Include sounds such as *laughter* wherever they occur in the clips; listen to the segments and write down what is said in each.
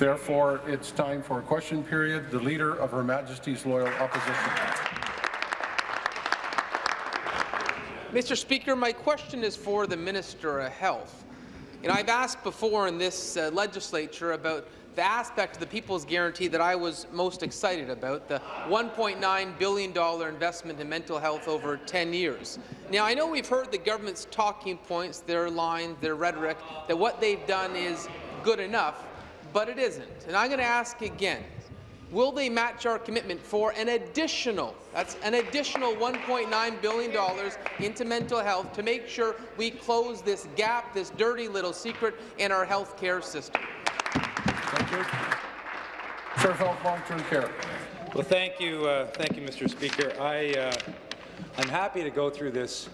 Therefore, it's time for a question period. The Leader of Her Majesty's Loyal Opposition. Mr. Speaker, my question is for the Minister of Health. And I've asked before in this uh, legislature about the aspect of the People's Guarantee that I was most excited about, the $1.9 billion investment in mental health over 10 years. Now, I know we've heard the government's talking points, their lines, their rhetoric, that what they've done is good enough, but it isn't. And I'm going to ask again, will they match our commitment for an additional, that's an additional $1.9 billion into mental health to make sure we close this gap, this dirty little secret in our health care system? Thank you. Sir, Health Long-Term Care. Well, thank you, uh, thank you, Mr. Speaker. I, uh, I'm happy to go through this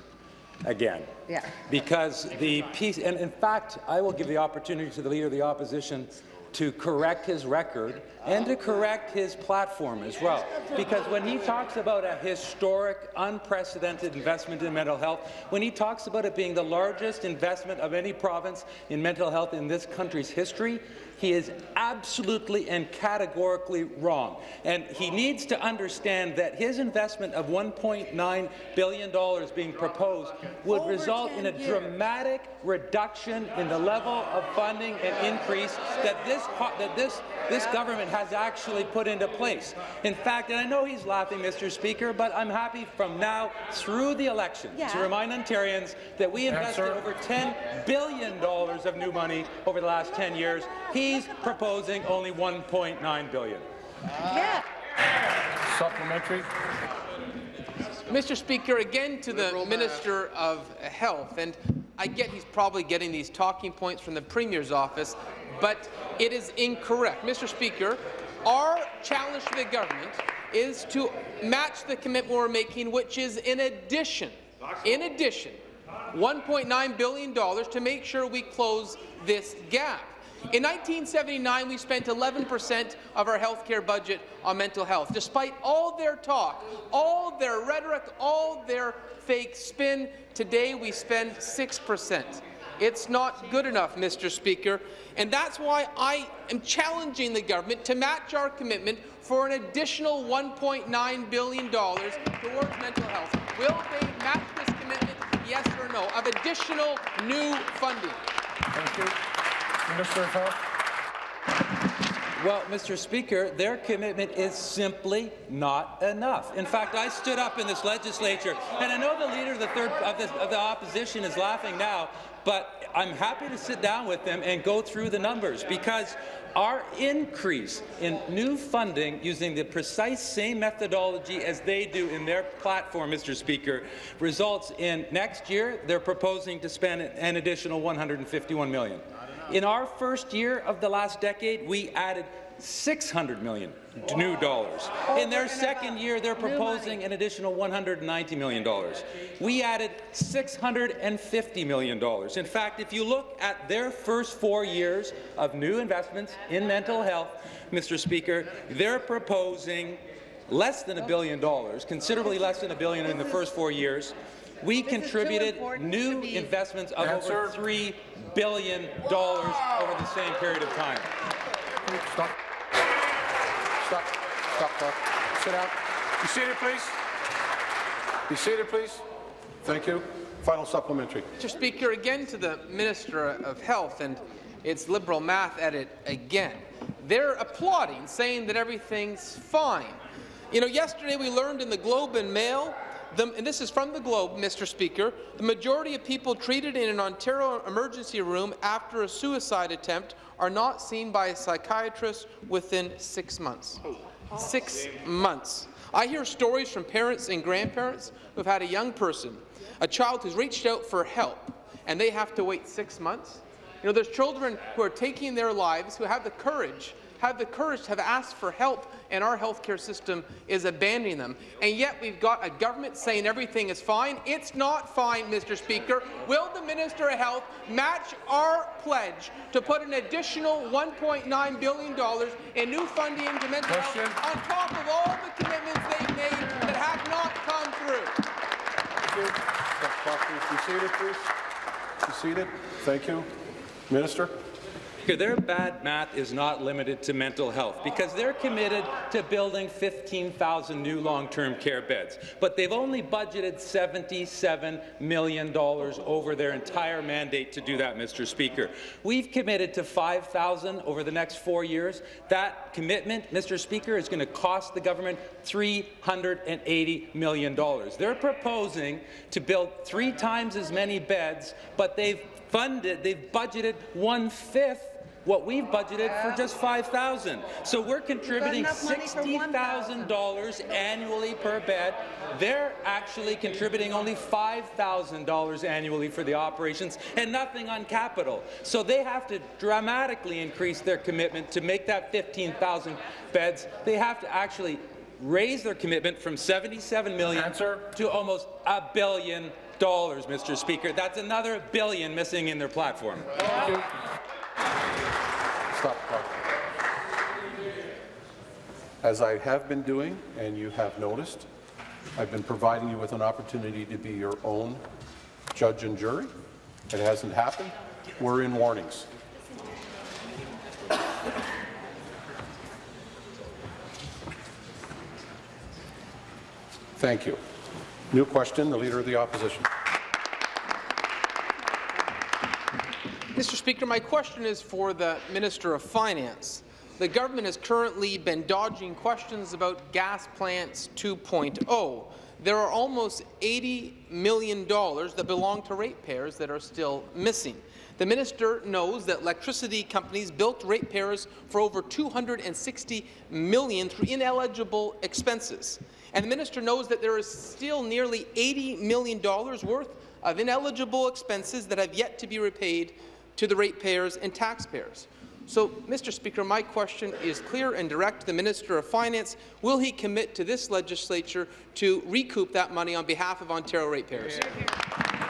again. Yeah. Because the piece, and in fact, I will give the opportunity to the Leader of the Opposition to correct his record and to correct his platform as well. Because when he talks about a historic, unprecedented investment in mental health, when he talks about it being the largest investment of any province in mental health in this country's history, he is absolutely and categorically wrong. And he needs to understand that his investment of $1.9 billion being proposed would result in a dramatic reduction in the level of funding and increase that this, that this, this government has actually put into place. In fact, and I know he's laughing, Mr. Speaker, but I'm happy from now through the election yeah. to remind Ontarians that we invested over $10 billion of new money over the last 10 years. He He's proposing only 1.9 billion. Yeah. Supplementary. Mr. Speaker, again to the Minister of Health, and I get he's probably getting these talking points from the Premier's office, but it is incorrect. Mr. Speaker, our challenge to the government is to match the commitment we're making, which is in addition, in addition, $1.9 billion to make sure we close this gap. In 1979, we spent 11% of our health care budget on mental health. Despite all their talk, all their rhetoric, all their fake spin, today we spend 6%. It's not good enough, Mr. Speaker, and that's why I am challenging the government to match our commitment for an additional $1.9 billion towards mental health. Will they match this commitment, yes or no, of additional new funding? Thank you. Minister of Health. Well, Mr. Speaker, their commitment is simply not enough. In fact, I stood up in this legislature, and I know the leader of the, third, of, the, of the opposition is laughing now, but I'm happy to sit down with them and go through the numbers because our increase in new funding using the precise same methodology as they do in their platform, Mr. Speaker, results in next year they're proposing to spend an additional $151 million. In our first year of the last decade, we added 600 million new dollars. In their second year, they're proposing an additional $190 million. We added $650 million. In fact, if you look at their first four years of new investments in mental health, Mr. Speaker, they're proposing less than a billion dollars, considerably less than a billion in the first four years. We contributed new investments of Answer. over $3 billion over the same period of time. Stop. Stop. Stop. Stop. Sit down. Be seated, please. Be seated, please. Thank you. Final supplementary. Mr. Speaker, again to the Minister of Health, and it's Liberal math at it again. They're applauding, saying that everything's fine. You know, yesterday we learned in the Globe and Mail the, and this is from the Globe, Mr. Speaker, the majority of people treated in an Ontario emergency room after a suicide attempt are not seen by a psychiatrist within six months. Six months. I hear stories from parents and grandparents who've had a young person, a child who's reached out for help, and they have to wait six months. You know, there's children who are taking their lives, who have the courage have the courage to have asked for help, and our healthcare system is abandoning them. And yet we've got a government saying everything is fine. It's not fine, Mr. Speaker. Will the Minister of Health match our pledge to put an additional $1.9 billion in new funding into mental Question. health on top of all the commitments they've made that have not come through? Be seated, please. Be seated. Thank you. Minister. Their bad math is not limited to mental health because they're committed to building 15,000 new long-term care beds, but they've only budgeted $77 million over their entire mandate to do that, Mr. Speaker. We've committed to 5,000 over the next four years. That commitment, Mr. Speaker, is going to cost the government $380 million. They're proposing to build three times as many beds, but they've funded, they've budgeted one-fifth what we've budgeted for just 5,000. So we're contributing $60,000 annually per bed. They're actually contributing only $5,000 annually for the operations and nothing on capital. So they have to dramatically increase their commitment to make that 15,000 beds. They have to actually raise their commitment from 77 million Answer. to almost a billion dollars, Mr. Speaker. That's another billion missing in their platform. Stop clock. As I have been doing, and you have noticed, I've been providing you with an opportunity to be your own judge and jury. It hasn't happened. We're in warnings. Thank you. New question, the Leader of the Opposition. Mr. Speaker, my question is for the Minister of Finance. The government has currently been dodging questions about gas plants 2.0. There are almost $80 million that belong to ratepayers that are still missing. The minister knows that electricity companies built ratepayers for over 260 million through ineligible expenses. And the minister knows that there is still nearly $80 million worth of ineligible expenses that have yet to be repaid to the ratepayers and taxpayers. So, Mr. Speaker, my question is clear and direct to the Minister of Finance. Will he commit to this legislature to recoup that money on behalf of Ontario ratepayers?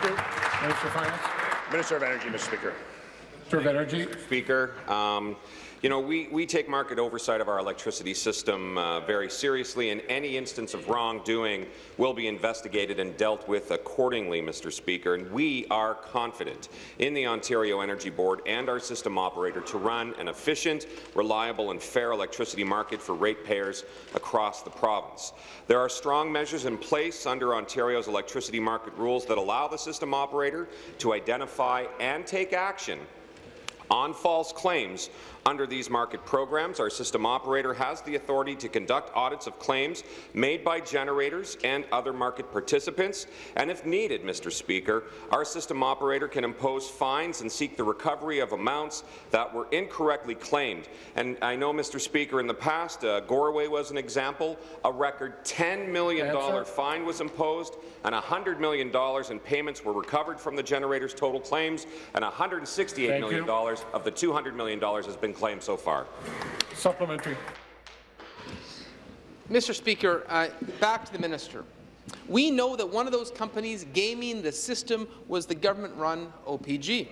Minister of Finance. Minister of Energy, Mr. Speaker. Minister of Energy. Speaker. Um, you know, we, we take market oversight of our electricity system uh, very seriously, and any instance of wrongdoing will be investigated and dealt with accordingly, Mr. Speaker. And we are confident in the Ontario Energy Board and our system operator to run an efficient, reliable and fair electricity market for ratepayers across the province. There are strong measures in place under Ontario's electricity market rules that allow the system operator to identify and take action on false claims under these market programs, our system operator has the authority to conduct audits of claims made by generators and other market participants, and if needed, Mr. Speaker, our system operator can impose fines and seek the recovery of amounts that were incorrectly claimed. And I know, Mr. Speaker, in the past, uh, Goreway was an example. A record $10 million Answer. fine was imposed, and $100 million in payments were recovered from the generator's total claims, and $168 Thank million you. of the $200 million has been claimed so far. Supplementary. Mr. Speaker, uh, back to the minister. We know that one of those companies gaming the system was the government-run OPG.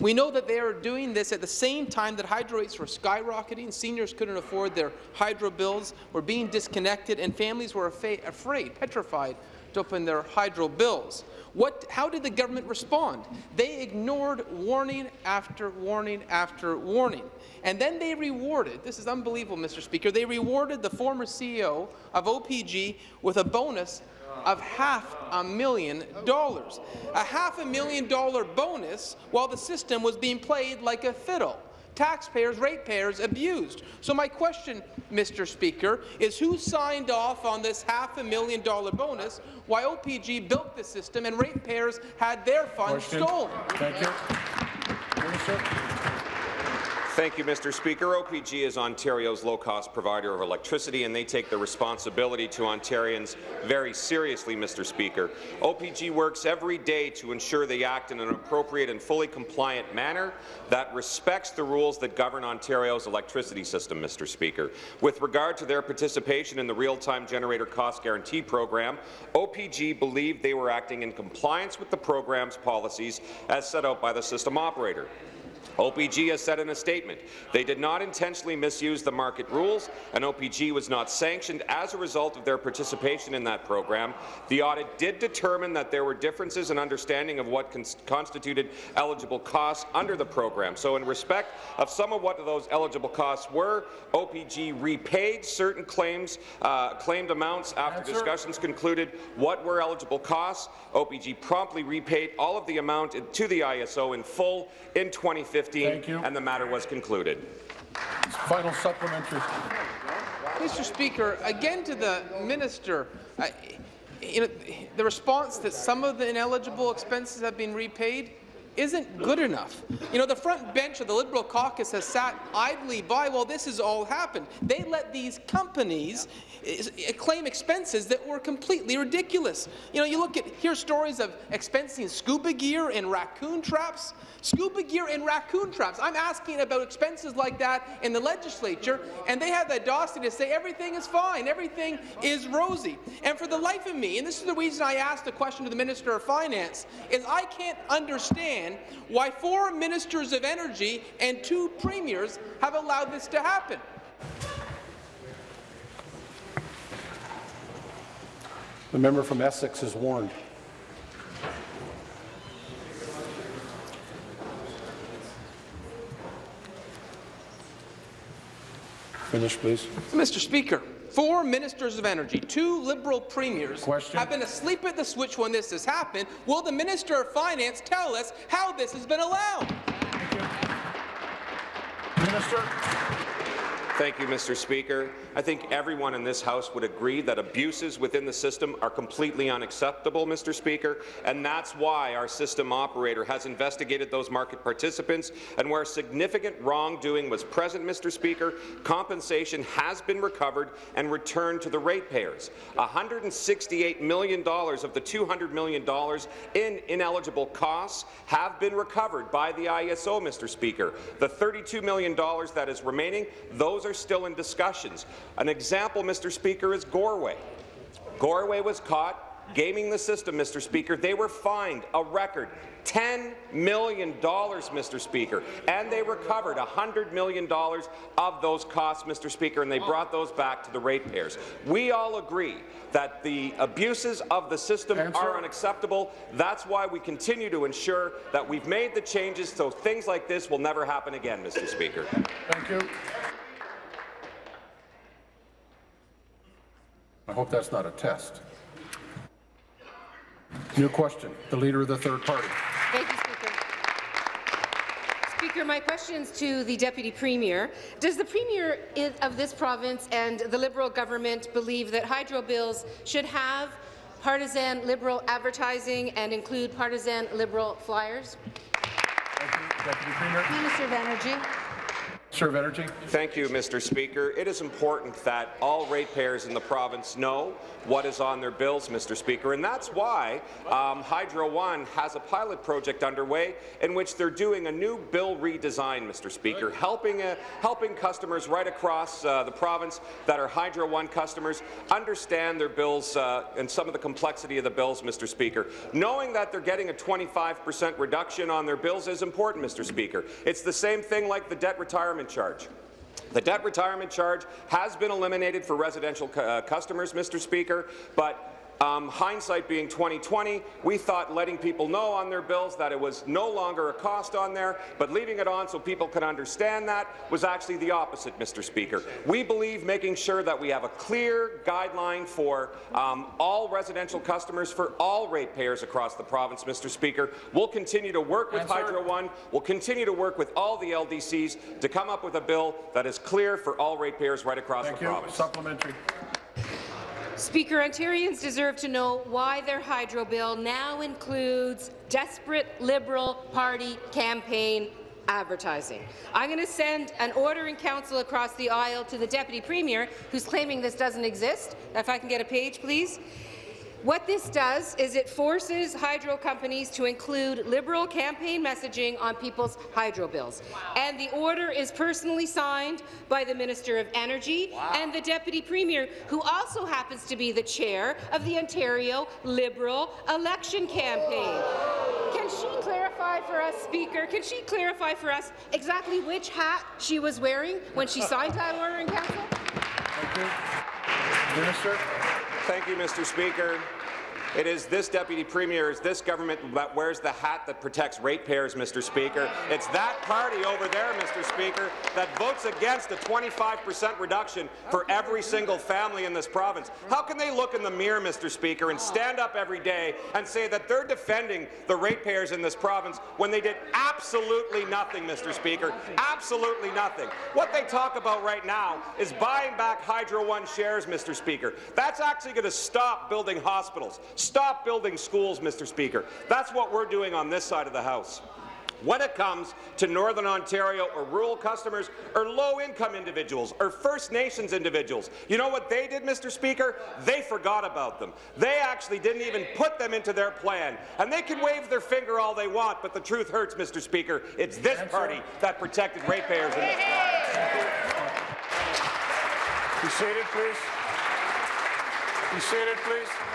We know that they are doing this at the same time that hydro rates were skyrocketing, seniors couldn't afford their hydro bills, were being disconnected, and families were afraid, petrified, to open their hydro bills. What, how did the government respond? They ignored warning after warning after warning. And then they rewarded, this is unbelievable, Mr. Speaker, they rewarded the former CEO of OPG with a bonus of half a million dollars. A half a million dollar bonus while the system was being played like a fiddle. Taxpayers, ratepayers abused. So my question, Mr. Speaker, is who signed off on this half a million dollar bonus Why OPG built the system and ratepayers had their funds Question. stolen? Thank you. Minister. Thank you, Mr. Speaker. OPG is Ontario's low-cost provider of electricity, and they take the responsibility to Ontarians very seriously, Mr. Speaker. OPG works every day to ensure they act in an appropriate and fully compliant manner that respects the rules that govern Ontario's electricity system, Mr. Speaker. With regard to their participation in the real-time generator cost guarantee program, OPG believed they were acting in compliance with the program's policies as set out by the system operator. OPG has said in a statement they did not intentionally misuse the market rules, and OPG was not sanctioned as a result of their participation in that program. The audit did determine that there were differences in understanding of what constituted eligible costs under the program. So in respect of some of what those eligible costs were, OPG repaid certain claims, uh, claimed amounts after Answer. discussions concluded what were eligible costs. OPG promptly repaid all of the amount to the ISO in full in 2015 Thank you. and the matter was concluded. Final supplementary. Mr. Speaker, again to the minister, uh, you know, the response that some of the ineligible expenses have been repaid isn't good enough. You know, the front bench of the Liberal caucus has sat idly by while this has all happened. They let these companies uh, claim expenses that were completely ridiculous. You know, you look at, hear stories of expensing scuba gear and raccoon traps. Scuba gear and raccoon traps. I'm asking about expenses like that in the legislature, and they have the audacity to say everything is fine, everything is rosy. And for the life of me, and this is the reason I asked the question to the Minister of Finance, is I can't understand why four ministers of energy and two premiers have allowed this to happen. The member from Essex is warned. Finish, please. Mr. Speaker, four ministers of energy, two Liberal premiers Question. have been asleep at the switch when this has happened. Will the Minister of Finance tell us how this has been allowed? Minister. Thank you, Mr. Speaker. I think everyone in this House would agree that abuses within the system are completely unacceptable, Mr. Speaker, and that's why our system operator has investigated those market participants, and where significant wrongdoing was present, Mr. Speaker, compensation has been recovered and returned to the ratepayers. $168 million of the $200 million in ineligible costs have been recovered by the ISO, Mr. Speaker. The $32 million that is remaining, those are still in discussions. An example, Mr. Speaker, is Goreway. Goreway was caught gaming the system, Mr. Speaker. They were fined a record $10 million, Mr. Speaker, and they recovered $100 million of those costs, Mr. Speaker, and they brought those back to the ratepayers. We all agree that the abuses of the system Answer. are unacceptable. That's why we continue to ensure that we've made the changes so things like this will never happen again, Mr. Speaker. Thank you. I hope that's not a test. New question. The Leader of the Third Party. Thank you, Speaker. Speaker, my questions to the Deputy Premier. Does the Premier of this province and the Liberal government believe that hydro bills should have partisan Liberal advertising and include partisan Liberal flyers? Thank you, Deputy Premier. Minister of Energy. Of Energy. Thank you, Mr. Speaker. It is important that all ratepayers in the province know what is on their bills, Mr. Speaker, and that's why um, Hydro One has a pilot project underway in which they're doing a new bill redesign, Mr. Speaker, helping uh, helping customers right across uh, the province that are Hydro One customers understand their bills uh, and some of the complexity of the bills, Mr. Speaker. Knowing that they're getting a 25% reduction on their bills is important, Mr. Speaker. It's the same thing like the debt retirement charge. The debt retirement charge has been eliminated for residential uh, customers, Mr. Speaker, but um, hindsight being 2020, we thought letting people know on their bills that it was no longer a cost on there, but leaving it on so people could understand that was actually the opposite, Mr. Speaker. We believe making sure that we have a clear guideline for um, all residential customers, for all ratepayers across the province, Mr. Speaker. We'll continue to work with Answer. Hydro One. We'll continue to work with all the LDCs to come up with a bill that is clear for all ratepayers right across Thank the you. province. Supplementary. Speaker, Ontarians deserve to know why their hydro bill now includes desperate Liberal Party campaign advertising. I'm going to send an order in council across the aisle to the Deputy Premier, who's claiming this doesn't exist. If I can get a page, please. What this does is it forces hydro companies to include Liberal campaign messaging on people's hydro bills. Wow. And the order is personally signed by the Minister of Energy wow. and the Deputy Premier, who also happens to be the chair of the Ontario Liberal election campaign. Can she clarify for us, Speaker, can she clarify for us exactly which hat she was wearing when she signed that order in Council? Thank you. Minister. Thank you, Mr. Speaker. It is this Deputy Premier, it's this government that wears the hat that protects ratepayers, Mr. Speaker. It's that party over there, Mr. Speaker, that votes against a 25 per cent reduction for every single family in this province. How can they look in the mirror, Mr. Speaker, and stand up every day and say that they're defending the ratepayers in this province when they did absolutely nothing, Mr. Speaker? Absolutely nothing. What they talk about right now is buying back Hydro One shares, Mr. Speaker. That's actually going to stop building hospitals, Stop building schools, Mr. Speaker. That's what we're doing on this side of the House. When it comes to Northern Ontario or rural customers or low-income individuals or First Nations individuals, you know what they did, Mr. Speaker? They forgot about them. They actually didn't even put them into their plan. And they can wave their finger all they want, but the truth hurts, Mr. Speaker. It's this party that protected ratepayers in this province. Be seated, please. Be seated, please.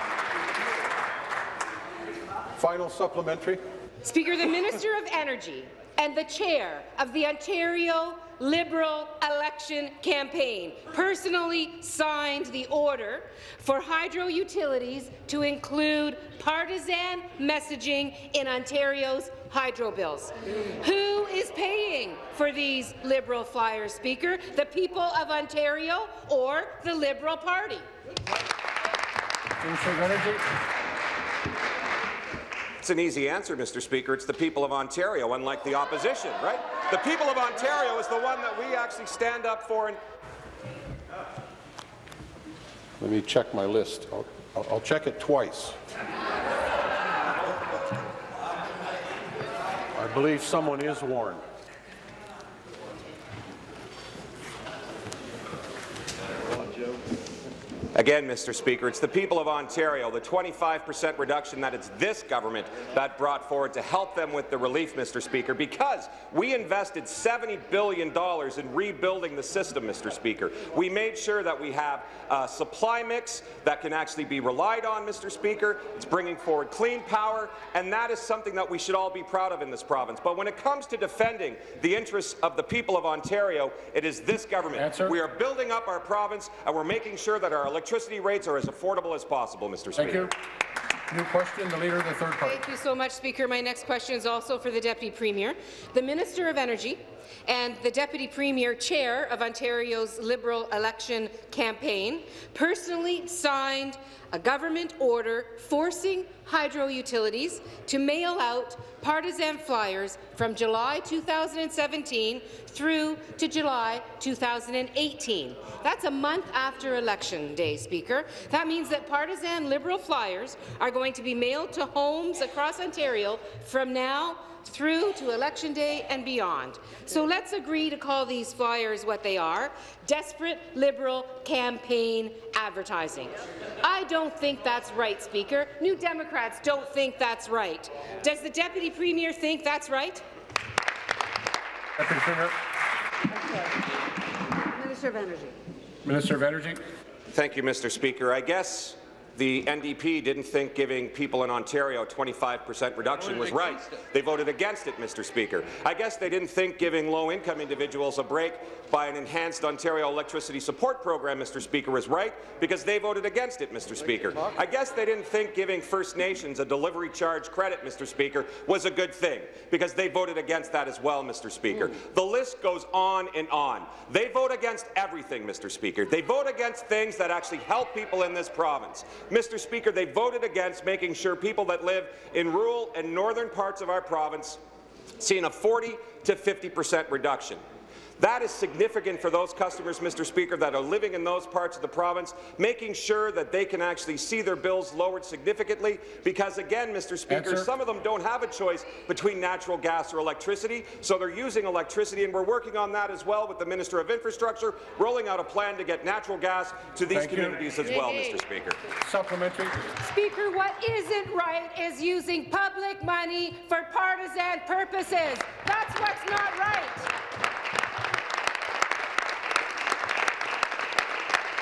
Final supplementary. Speaker, the Minister of Energy and the chair of the Ontario Liberal election campaign personally signed the order for hydro utilities to include partisan messaging in Ontario's hydro bills. Who is paying for these Liberal flyers, Speaker? The people of Ontario or the Liberal Party? It's an easy answer, Mr. Speaker. It's the people of Ontario, unlike the opposition, right? The people of Ontario is the one that we actually stand up for. And Let me check my list. I'll, I'll, I'll check it twice. I believe someone is warned. Again, Mr. Speaker, it's the people of Ontario, the 25 per cent reduction that it's this government that brought forward to help them with the relief, Mr. Speaker, because we invested $70 billion in rebuilding the system, Mr. Speaker. We made sure that we have a supply mix that can actually be relied on, Mr. Speaker. It's bringing forward clean power, and that is something that we should all be proud of in this province. But when it comes to defending the interests of the people of Ontario, it is this government. Answer. We are building up our province, and we're making sure that our electricity rates are as affordable as possible, Mr. Thank Speaker. you. New question, the Leader of the Third Party. Thank you so much, Speaker. My next question is also for the Deputy Premier. The Minister of Energy and the Deputy Premier Chair of Ontario's Liberal election campaign personally signed a government order forcing hydro utilities to mail out partisan flyers from July 2017 through to July 2018. That's a month after Election Day, Speaker. That means that partisan Liberal flyers are going to be mailed to homes across Ontario from now through to Election Day and beyond. So let's agree to call these flyers what they are, desperate Liberal campaign advertising. I don't think that's right, Speaker. New Democrats don't think that's right. Does the Deputy Premier think that's right? Deputy Premier. Minister of Energy. Minister of Energy. Thank you, Mr. Speaker. I guess the NDP didn't think giving people in Ontario 25 per cent reduction was right. They voted against it, Mr. Speaker. I guess they didn't think giving low-income individuals a break by an enhanced Ontario electricity support program, Mr. Speaker, was right because they voted against it, Mr. Speaker. I guess they didn't think giving First Nations a delivery charge credit, Mr. Speaker, was a good thing because they voted against that as well, Mr. Speaker. The list goes on and on. They vote against everything, Mr. Speaker. They vote against things that actually help people in this province. Mr. Speaker, they voted against making sure people that live in rural and northern parts of our province see a 40 to 50 percent reduction. That is significant for those customers, Mr. Speaker, that are living in those parts of the province, making sure that they can actually see their bills lowered significantly, because again, Mr. Speaker, Answer. some of them don't have a choice between natural gas or electricity, so they're using electricity, and we're working on that as well with the Minister of Infrastructure, rolling out a plan to get natural gas to these Thank you. communities as well, Mr. Speaker. Supplementary. Speaker, what isn't right is using public money for partisan purposes. That's what's not right.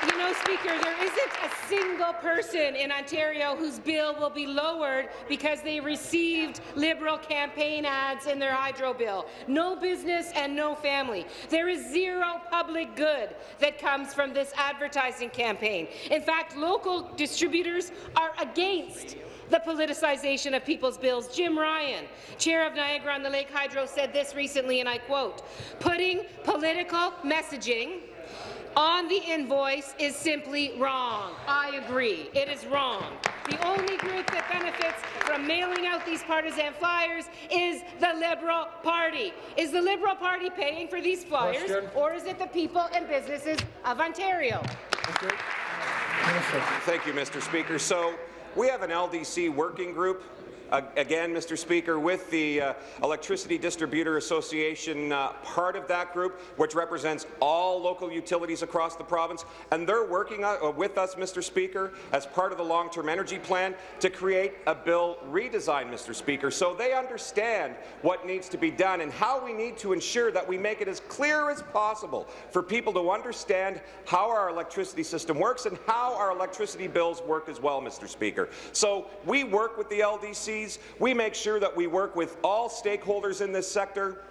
You know, Speaker, there isn't a single person in Ontario whose bill will be lowered because they received Liberal campaign ads in their hydro bill. No business and no family. There is zero public good that comes from this advertising campaign. In fact, local distributors are against the politicization of people's bills. Jim Ryan, chair of Niagara on the Lake Hydro, said this recently, and I quote, putting political messaging on the invoice is simply wrong. I agree. It is wrong. The only group that benefits from mailing out these partisan flyers is the Liberal Party. Is the Liberal Party paying for these flyers, Question. or is it the people and businesses of Ontario? Thank you. Thank you, Mr. Speaker. So we have an LDC working group. Again, Mr. Speaker, with the uh, Electricity Distributor Association, uh, part of that group, which represents all local utilities across the province, and they're working uh, with us, Mr. Speaker, as part of the long-term energy plan to create a bill redesign, Mr. Speaker, so they understand what needs to be done and how we need to ensure that we make it as clear as possible for people to understand how our electricity system works and how our electricity bills work as well, Mr. Speaker. So we work with the We make sure that we work with all stakeholders in this sector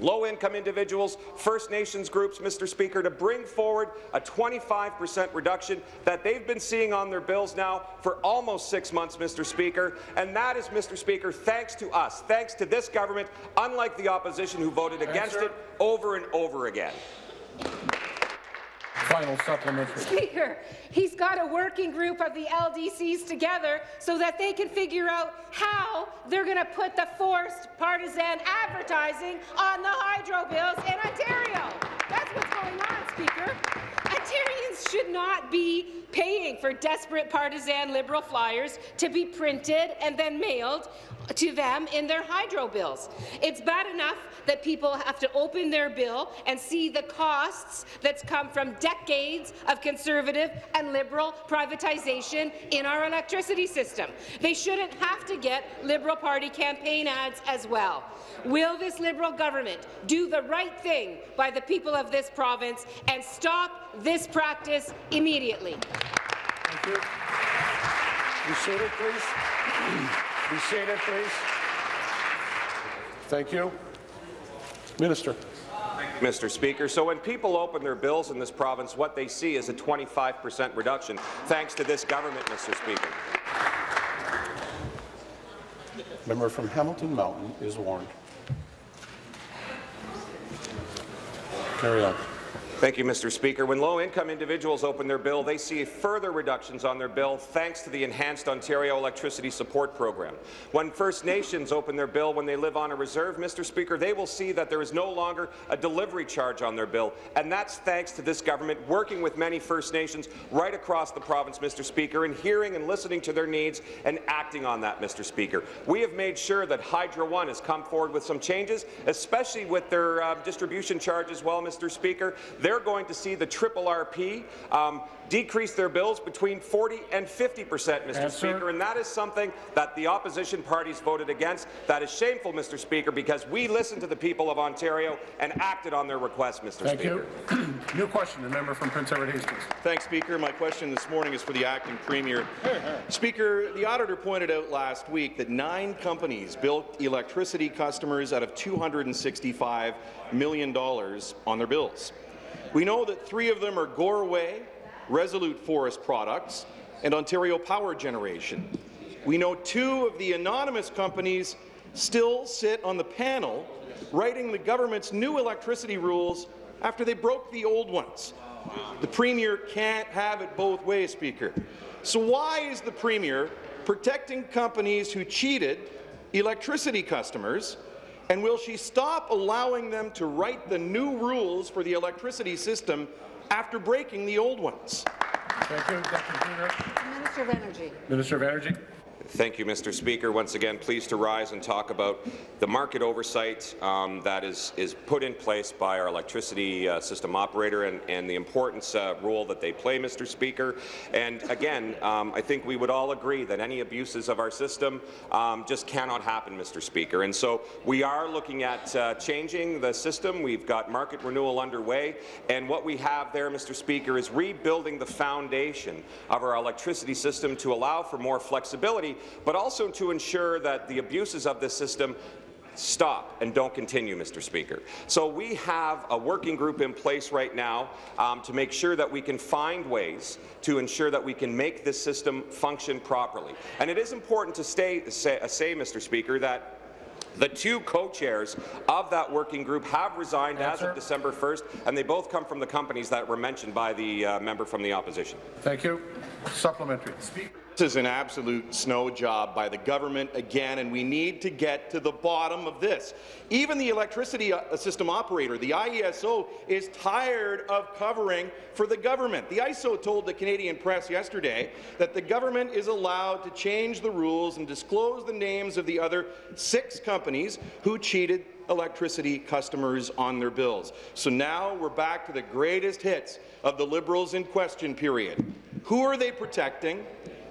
low-income individuals, First Nations groups, Mr. Speaker, to bring forward a 25 percent reduction that they've been seeing on their bills now for almost six months, Mr. Speaker. And that is, Mr. Speaker, thanks to us, thanks to this government, unlike the opposition who voted against it over and over again. Final supplementary. *laughs* Speaker, he's got a working group of the LDCs together so that they can figure out how they're going to put the forced partisan advertising on the hydro bills in Ontario. That's what's going on, Speaker. Ontarians should not be paying for desperate partisan Liberal flyers to be printed and then mailed to them in their hydro bills. It's bad enough that people have to open their bill and see the costs that's come from decades of Conservative and Liberal privatization in our electricity system. They shouldn't have to get Liberal Party campaign ads as well. Will this Liberal government do the right thing by the people of this province and stop this practice immediately? Thank you. Be seated, please. *clears throat* Be seated, please. Thank you. Minister. Mr. Speaker. So when people open their bills in this province, what they see is a 25 percent reduction, thanks to this government, Mr. Speaker. Member from Hamilton Mountain is warned. Carry on. Thank you, Mr. Speaker. When low-income individuals open their bill, they see further reductions on their bill thanks to the Enhanced Ontario Electricity Support Program. When First Nations open their bill when they live on a reserve, Mr. Speaker, they will see that there is no longer a delivery charge on their bill, and that's thanks to this government working with many First Nations right across the province, Mr. Speaker, and hearing and listening to their needs and acting on that, Mr. Speaker. We have made sure that Hydro One has come forward with some changes, especially with their uh, distribution charge as well, Mr. Speaker. They're going to see the triple RP um, decrease their bills between 40 and 50 percent, Mr. Answer. Speaker, and that is something that the opposition parties voted against. That is shameful, Mr. Speaker, because we listened to the people of Ontario and acted on their request, Mr. Thank Speaker. you. *clears throat* New question, the member from Prince Edward Hastings. Thanks, Speaker. My question this morning is for the acting premier. Speaker, the auditor pointed out last week that nine companies built electricity customers out of $265 million on their bills. We know that three of them are Goreway, Resolute Forest Products, and Ontario Power Generation. We know two of the anonymous companies still sit on the panel writing the government's new electricity rules after they broke the old ones. The Premier can't have it both ways, Speaker. So why is the Premier protecting companies who cheated electricity customers And will she stop allowing them to write the new rules for the electricity system after breaking the old ones? Thank you, Deputy Premier. Minister of Energy. Minister of Energy. Thank you, Mr. Speaker. Once again, pleased to rise and talk about the market oversight um, that is, is put in place by our electricity uh, system operator and, and the importance uh, role that they play, Mr. Speaker. And again, um, I think we would all agree that any abuses of our system um, just cannot happen, Mr. Speaker. And so we are looking at uh, changing the system. We've got market renewal underway. And what we have there, Mr. Speaker, is rebuilding the foundation of our electricity system to allow for more flexibility but also to ensure that the abuses of this system stop and don't continue, Mr. Speaker. So we have a working group in place right now um, to make sure that we can find ways to ensure that we can make this system function properly. And it is important to stay, say, uh, say Mr. Speaker, that the two co-chairs of that working group have resigned Answer. as of December 1st, and they both come from the companies that were mentioned by the uh, member from the opposition. Thank you. Supplementary. This is an absolute snow job by the government again, and we need to get to the bottom of this. Even the electricity uh, system operator, the IESO, is tired of covering for the government. The ISO told the Canadian press yesterday that the government is allowed to change the rules and disclose the names of the other six companies who cheated electricity customers on their bills. So now we're back to the greatest hits of the Liberals in question period. Who are they protecting?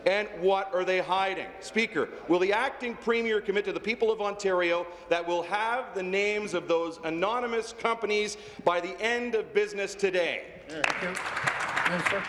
And what are they hiding? Speaker, will the acting premier commit to the people of Ontario that will have the names of those anonymous companies by the end of business today? Thank you.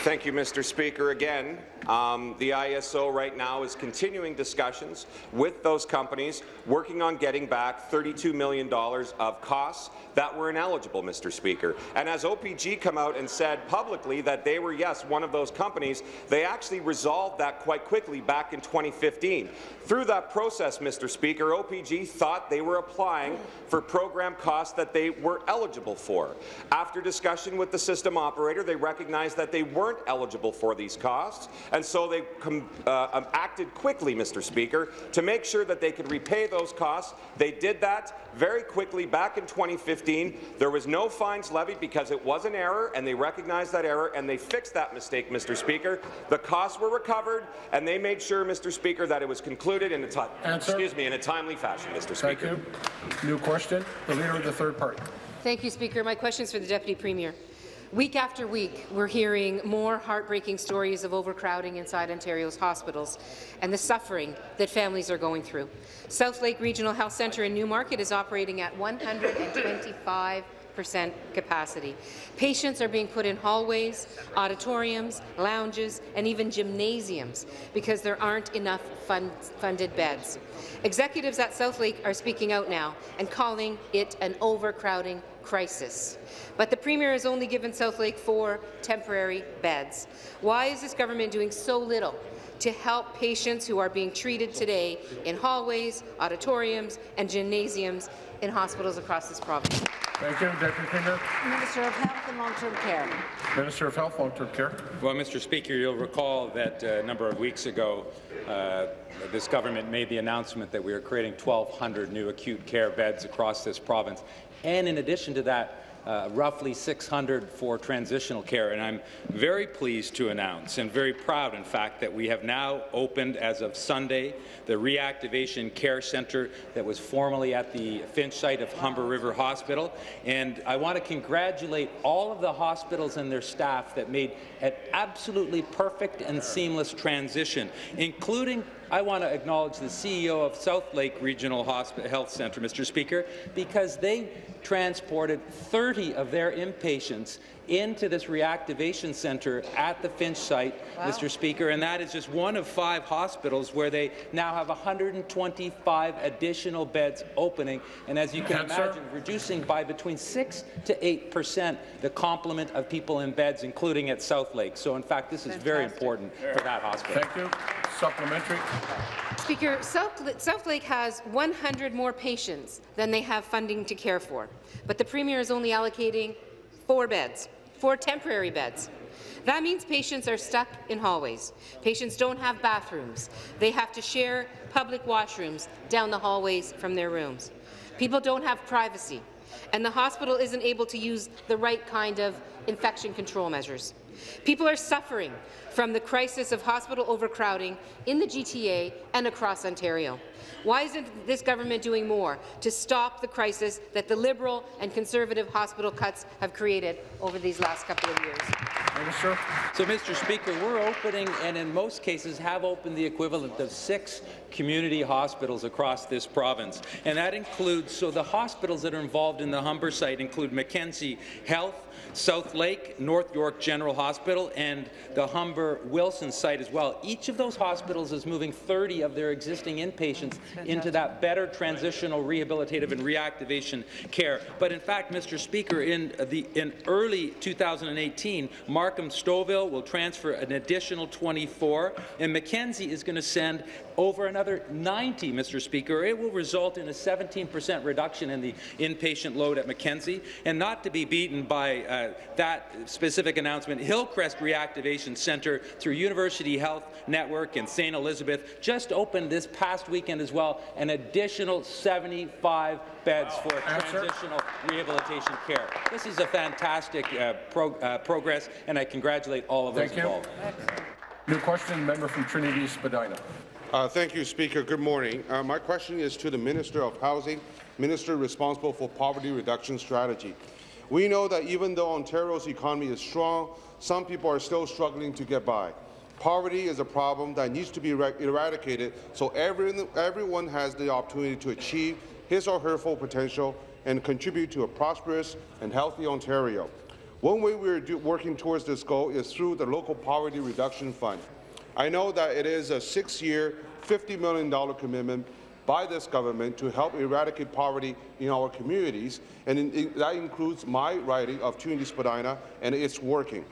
Thank you, Mr. Speaker. Again, um, the ISO right now is continuing discussions with those companies, working on getting back $32 million of costs that were ineligible, Mr. Speaker. And as OPG come out and said publicly that they were, yes, one of those companies, they actually resolved that quite quickly back in 2015. Through that process, Mr. Speaker, OPG thought they were applying for program costs that they were eligible for. After discussion with the system operator, they recognized that they weren't eligible for these costs, and so they uh, um, acted quickly, Mr. Speaker, to make sure that they could repay those costs. They did that very quickly back in 2015. There was no fines levied because it was an error, and they recognized that error, and they fixed that mistake, Mr. Speaker. The costs were recovered, and they made sure, Mr. Speaker, that it was concluded in a, excuse me, in a timely fashion, Mr. Speaker. Thank you. New question. The Leader of the Third Party. Thank you, Speaker. My question is for the Deputy Premier. Week after week, we're hearing more heartbreaking stories of overcrowding inside Ontario's hospitals and the suffering that families are going through. South Lake Regional Health Centre in Newmarket is operating at 125 percent capacity. Patients are being put in hallways, auditoriums, lounges, and even gymnasiums because there aren't enough fund funded beds. Executives at South Lake are speaking out now and calling it an overcrowding crisis. But the Premier has only given South Lake four temporary beds. Why is this government doing so little to help patients who are being treated today in hallways, auditoriums and gymnasiums in hospitals across this province? Thank you. Deputy Premier. Minister of Health and Long-Term Care. Minister of Health, Long-Term Care. Well, Mr. Speaker, you'll recall that uh, a number of weeks ago, uh, this government made the announcement that we are creating 1,200 new acute care beds across this province. And in addition to that, uh, roughly 600 for transitional care. And I'm very pleased to announce, and very proud, in fact, that we have now opened, as of Sunday, the Reactivation Care Centre that was formerly at the Finch site of Humber River Hospital. And I want to congratulate all of the hospitals and their staff that made an absolutely perfect and seamless transition, including I want to acknowledge the CEO of South Lake Regional Hospital Health Centre, Mr. Speaker, because they transported 30 of their inpatients into this reactivation centre at the Finch site, wow. Mr. Speaker, and that is just one of five hospitals where they now have 125 additional beds opening, and as you can imagine, reducing by between 6 to 8 percent the complement of people in beds, including at South Lake. So, in fact, this is Fantastic. very important for that hospital. Thank you. Supplementary. Speaker, South, Lake has 100 more patients than they have funding to care for, but the Premier is only allocating four beds, four temporary beds. That means patients are stuck in hallways. Patients don't have bathrooms. They have to share public washrooms down the hallways from their rooms. People don't have privacy, and the hospital isn't able to use the right kind of infection control measures. People are suffering from the crisis of hospital overcrowding in the GTA and across Ontario. Why isn't this government doing more to stop the crisis that the Liberal and Conservative hospital cuts have created over these last couple of years? Minister. So, Mr. Speaker, we're opening, and in most cases have opened the equivalent of six community hospitals across this province. And that includes, so the hospitals that are involved in the Humber site include Mackenzie Health, South Lake, North York General Hospital, and the Humber Wilson site as well. Each of those hospitals is moving 30 of their existing inpatients into that better transitional rehabilitative and reactivation care. But in fact, Mr. Speaker, in the in early 2018, Markham Stouffville will transfer an additional 24, and Mackenzie is going to send over another 90, Mr. Speaker. It will result in a 17% reduction in the inpatient load at Mackenzie, and not to be beaten by uh, that specific announcement, Hillcrest Reactivation Centre through University Health Network in St. Elizabeth just opened this past weekend as well an additional 75 beds for transitional rehabilitation care. This is a fantastic uh, pro uh, progress, and I congratulate all of those Thank you. involved. New question, member from Trinity Spadina. Uh, thank you, Speaker. Good morning. Uh, my question is to the Minister of Housing, Minister responsible for poverty reduction strategy. We know that even though Ontario's economy is strong, some people are still struggling to get by. Poverty is a problem that needs to be eradicated so everyone, everyone has the opportunity to achieve his or her full potential and contribute to a prosperous and healthy Ontario. One way we are working towards this goal is through the Local Poverty Reduction Fund. I know that it is a six-year, $50 million commitment by this government to help eradicate poverty in our communities, and in, in, that includes my riding of Trinity Spadina, and it's working.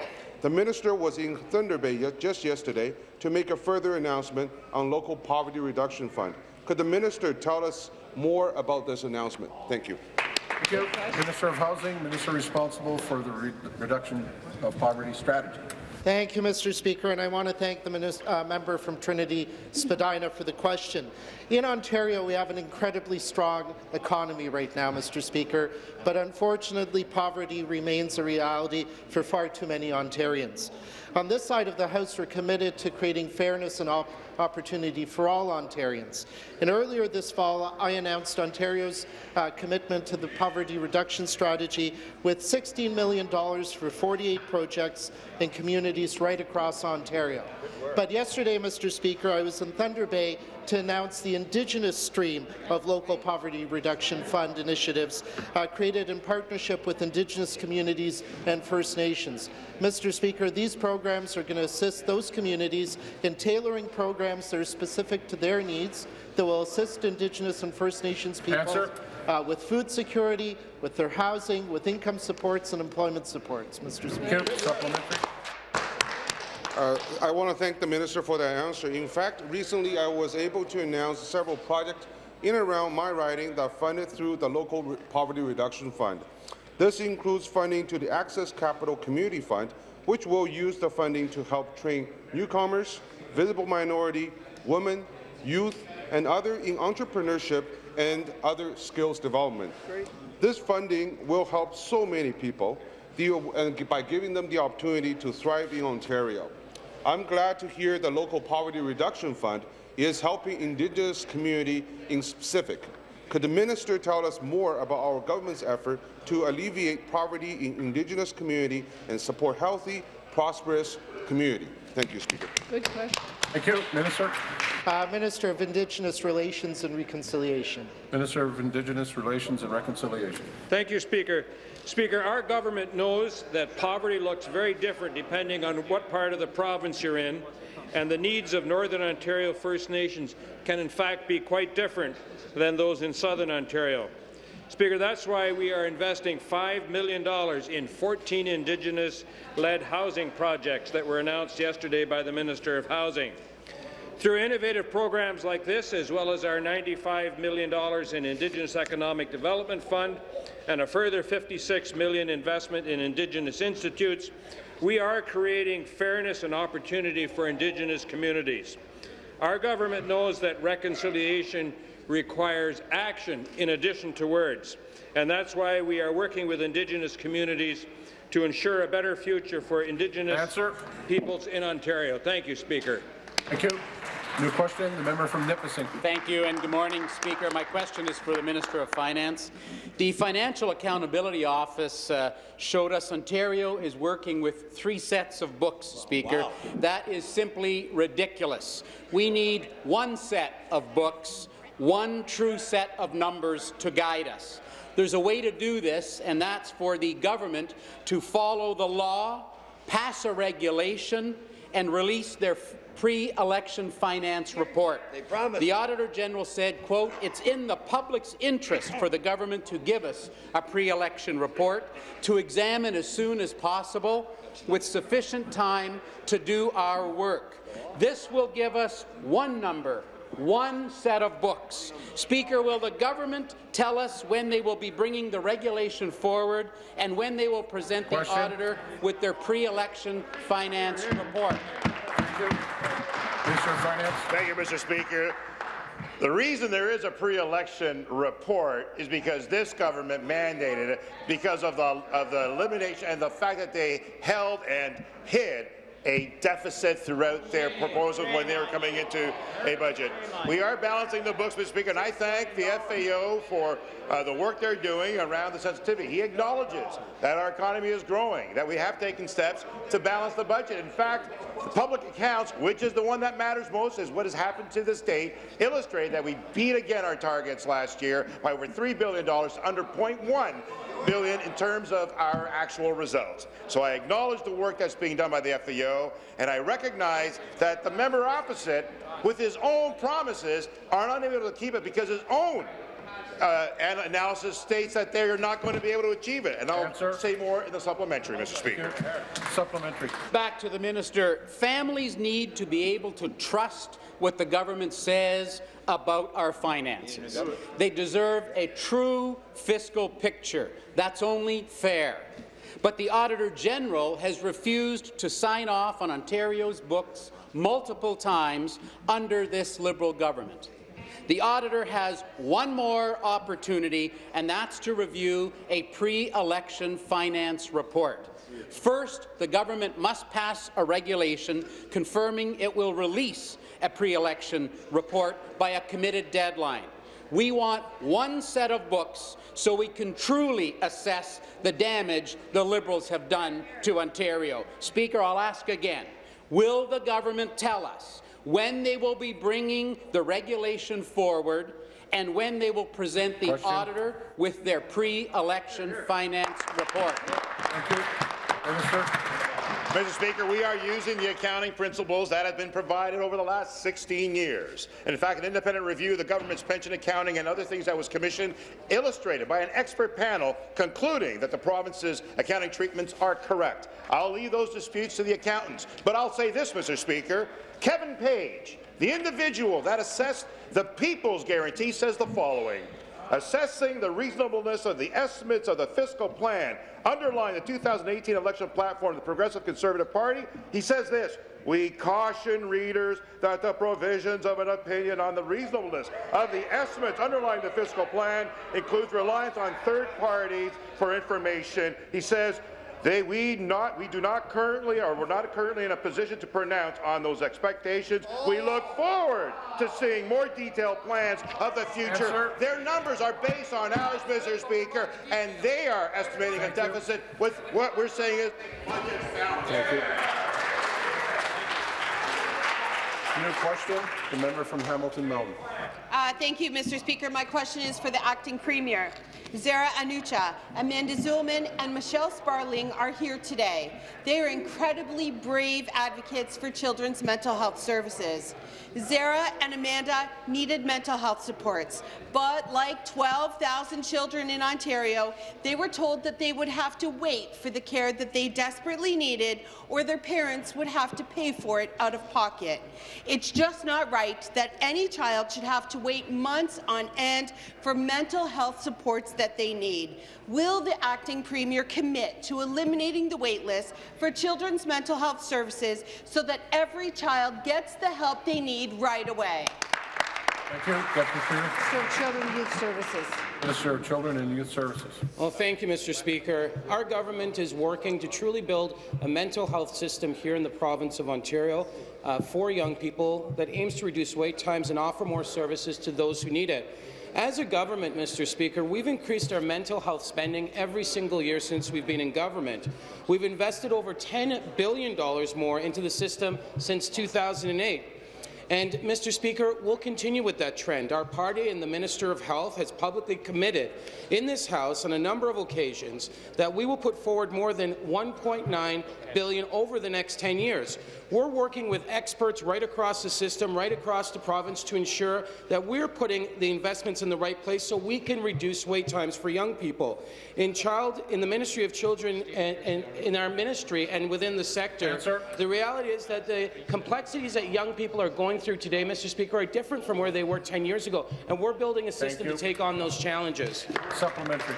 The minister was in Thunder Bay just yesterday to make a further announcement on local poverty reduction fund. Could the minister tell us more about this announcement? Thank you. Thank you. Minister of Housing, minister responsible for the re reduction of poverty strategy. Thank you, Mr. Speaker, and I want to thank the uh, member from Trinity Spadina for the question. In Ontario, we have an incredibly strong economy right now, Mr. Speaker, but unfortunately, poverty remains a reality for far too many Ontarians. On this side of the House, we're committed to creating fairness and op opportunity for all Ontarians. And earlier this fall, I announced Ontario's uh, commitment to the poverty reduction strategy with $16 million for 48 projects in communities right across Ontario. But yesterday, Mr. Speaker, I was in Thunder Bay to announce the Indigenous stream of local poverty reduction fund initiatives uh, created in partnership with Indigenous communities and First Nations. Mr. Speaker, these programs are going to assist those communities in tailoring programs that are specific to their needs that will assist Indigenous and First Nations people uh, with food security, with their housing, with income supports and employment supports. Mr. Speaker. Supplementary. Uh, I want to thank the minister for that answer. In fact, recently I was able to announce several projects in and around my riding that funded through the local Re poverty reduction fund. This includes funding to the Access Capital Community Fund, which will use the funding to help train newcomers, visible minority, women, youth, and other in entrepreneurship and other skills development. This funding will help so many people by giving them the opportunity to thrive in Ontario. I'm glad to hear the local poverty reduction fund is helping Indigenous community in specific. Could the minister tell us more about our government's effort to alleviate poverty in Indigenous community and support healthy, prosperous community? Thank you, Speaker. Good question. Thank you. Minister. Uh, Minister of Indigenous Relations and Reconciliation. Minister of Indigenous Relations and Reconciliation. Thank you, Speaker. Speaker, our government knows that poverty looks very different depending on what part of the province you're in, and the needs of Northern Ontario First Nations can in fact be quite different than those in Southern Ontario. Speaker, that's why we are investing $5 million in 14 Indigenous-led housing projects that were announced yesterday by the Minister of Housing. Through innovative programs like this, as well as our $95 million in Indigenous Economic Development Fund and a further 56 million investment in Indigenous institutes, we are creating fairness and opportunity for Indigenous communities. Our government knows that reconciliation requires action in addition to words, and that's why we are working with Indigenous communities to ensure a better future for Indigenous Answer. peoples in Ontario. Thank you, Speaker. Thank you. New question, the member from Nipissing. Thank you and good morning, Speaker. My question is for the Minister of Finance. The Financial Accountability Office uh, showed us Ontario is working with three sets of books, Speaker. Wow. That is simply ridiculous. We need one set of books, one true set of numbers to guide us. There's a way to do this, and that's for the government to follow the law, pass a regulation, and release their pre-election finance report. They promised. The Auditor General said, quote, it's in the public's interest for the government to give us a pre-election report to examine as soon as possible with sufficient time to do our work. This will give us one number, one set of books. Speaker, will the government tell us when they will be bringing the regulation forward and when they will present the auditor with their pre-election finance report? Of Finance. Thank you, Mr. Speaker. The reason there is a pre-election report is because this government mandated it because of the, of the elimination and the fact that they held and hid a deficit throughout their proposals when they were coming into a budget. We are balancing the books, Mr. Speaker, and I thank the FAO for uh, the work they're doing around the sensitivity. He acknowledges that our economy is growing, that we have taken steps to balance the budget. In fact, the public accounts, which is the one that matters most, is what has happened to the state, illustrate that we beat again our targets last year by over $3 billion under 0.1 billion in terms of our actual results. So I acknowledge the work that's being done by the FAO, and I recognize that the member opposite, with his own promises, are not able to keep it because his own uh, an- analysis states that they are not going to be able to achieve it. And I'll Answer. say more in the supplementary, Mr. Speaker. Supplementary. Back to the minister. Families need to be able to trust what the government says about our finances. They deserve a true fiscal picture. That's only fair. But the Auditor General has refused to sign off on Ontario's books multiple times under this Liberal government. The auditor has one more opportunity, and that's to review a pre-election finance report. First, the government must pass a regulation confirming it will release a pre-election report by a committed deadline. We want one set of books so we can truly assess the damage the Liberals have done to Ontario. Speaker, I'll ask again. Will the government tell us when they will be bringing the regulation forward and when they will present the Question. auditor with their pre-election finance report? Thank you. Minister. Mr. Speaker, we are using the accounting principles that have been provided over the last 16 years. And in fact, an independent review of the government's pension accounting and other things that was commissioned illustrated by an expert panel concluding that the province's accounting treatments are correct. I'll leave those disputes to the accountants. But I'll say this, Mr. Speaker. Kevin Page, the individual that assessed the People's Guarantee, says the following. Assessing the reasonableness of the estimates of the fiscal plan underlying the 2018 election platform of the Progressive Conservative Party, he says this, we caution readers that the provisions of an opinion on the reasonableness of the estimates underlying the fiscal plan includes reliance on third parties for information. He says, they, we, not, we do not currently, or we're not currently in a position to pronounce on those expectations. We look forward to seeing more detailed plans of the future. Answer. Their numbers are based on ours, Mr. Speaker, and they are estimating a deficit with what we're saying is Thank you. New question, the member from Hamilton Mountain. Uh, thank you, Mr. Speaker. My question is for the acting premier. Zara Anucha, Amanda Zulman, and Michelle Sparling are here today. They are incredibly brave advocates for children's mental health services. Zara and Amanda needed mental health supports, but like 12,000 children in Ontario, they were told that they would have to wait for the care that they desperately needed or their parents would have to pay for it out of pocket. It's just not right that any child should have to wait months on end for mental health supports that they need. Will the acting premier commit to eliminating the wait list for children's mental health services so that every child gets the help they need right away? Thank you. Deputy Premier. Minister of Children and Youth Services. Minister of Children and Youth Services. Well, thank you, Mr. Speaker. Our government is working to truly build a mental health system here in the province of Ontario uh, for young people that aims to reduce wait times and offer more services to those who need it. As a government, Mr. Speaker, we've increased our mental health spending every single year since we've been in government. We've invested over $10 billion more into the system since 2008. And, Mr. Speaker, we'll continue with that trend. Our party and the Minister of Health has publicly committed in this House on a number of occasions that we will put forward more than $1.9 billion over the next 10 years. We're working with experts right across the system, right across the province, to ensure that we're putting the investments in the right place so we can reduce wait times for young people. In child, in the Ministry of Children and, and in our ministry and within the sector, Answer. the reality is that the complexities that young people are going through today, Mr. Speaker, are different from where they were 10 years ago, and we're building a system to take on those challenges. Supplementary.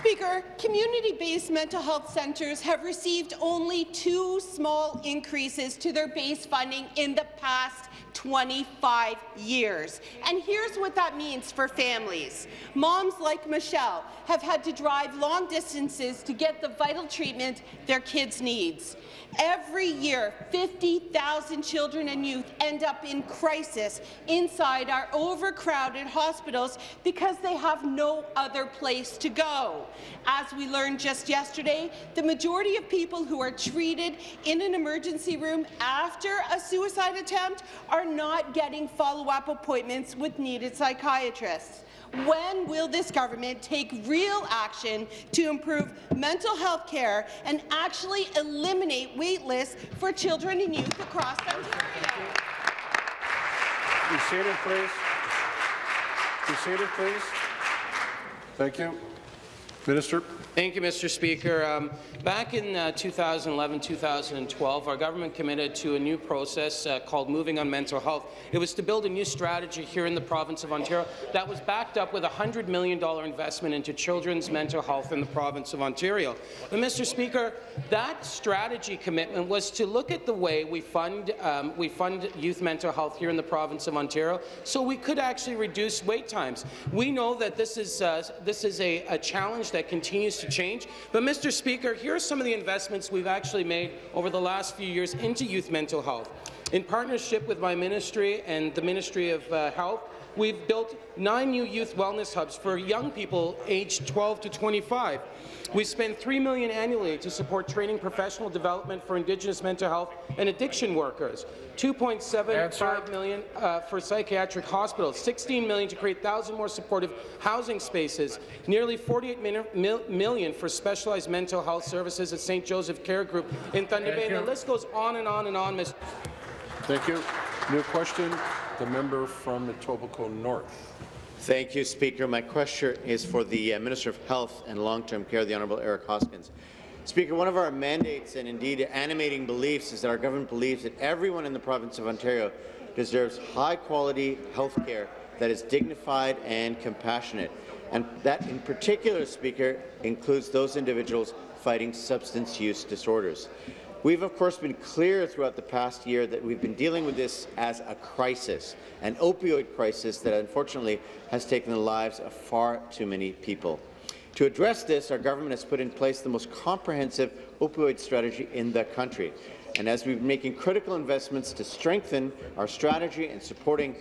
Speaker, community-based mental health centres have received only two small increases to their base funding in the past 25 years. And here's what that means for families. Moms like Michelle have had to drive long distances to get the vital treatment their kids needs. Every year, 50,000 children and youth end up in crisis inside our overcrowded hospitals because they have no other place to go. As we learned just yesterday, the majority of people who are treated in an emergency room after a suicide attempt are not getting follow-up appointments with needed psychiatrists. When will this government take real action to improve mental health care and actually eliminate wait lists for children and youth across Ontario? Be seated, please. Be seated, please. Thank you. Minister. Thank you, Mr. Speaker. Um, back in uh, 2011-2012, our government committed to a new process uh, called Moving on Mental Health. It was to build a new strategy here in the province of Ontario that was backed up with a $100 million investment into children's mental health in the province of Ontario. But, Mr. Speaker, that strategy commitment was to look at the way we fund, um, we fund youth mental health here in the province of Ontario so we could actually reduce wait times. We know that this is, uh, this is a, a challenge that continues to change. But, Mr. Speaker, here are some of the investments we've actually made over the last few years into youth mental health. In partnership with my ministry and the Ministry of uh, Health, we've built nine new youth wellness hubs for young people aged 12 to 25. We spend 3 million annually to support training professional development for Indigenous mental health and addiction workers, $2.75 million uh, for psychiatric hospitals, 16 million to create 1,000 more supportive housing spaces, nearly $48 million- mil- million for specialized mental health services at St. Joseph Care Group in Thunder Bay, and the list goes on and on and on, Mr. Thank you. New question, the member from Etobicoke North. Thank you, Speaker. My question is for the uh, Minister of Health and Long-Term Care, the Honourable Eric Hoskins. Speaker, one of our mandates and indeed animating beliefs is that our government believes that everyone in the province of Ontario deserves high-quality health care that is dignified and compassionate. And that, in particular, Speaker, includes those individuals fighting substance use disorders. We've, of course, been clear throughout the past year that we've been dealing with this as a crisis, an opioid crisis that unfortunately has taken the lives of far too many people. To address this, our government has put in place the most comprehensive opioid strategy in the country. And as we've been making critical investments to strengthen our strategy and supporting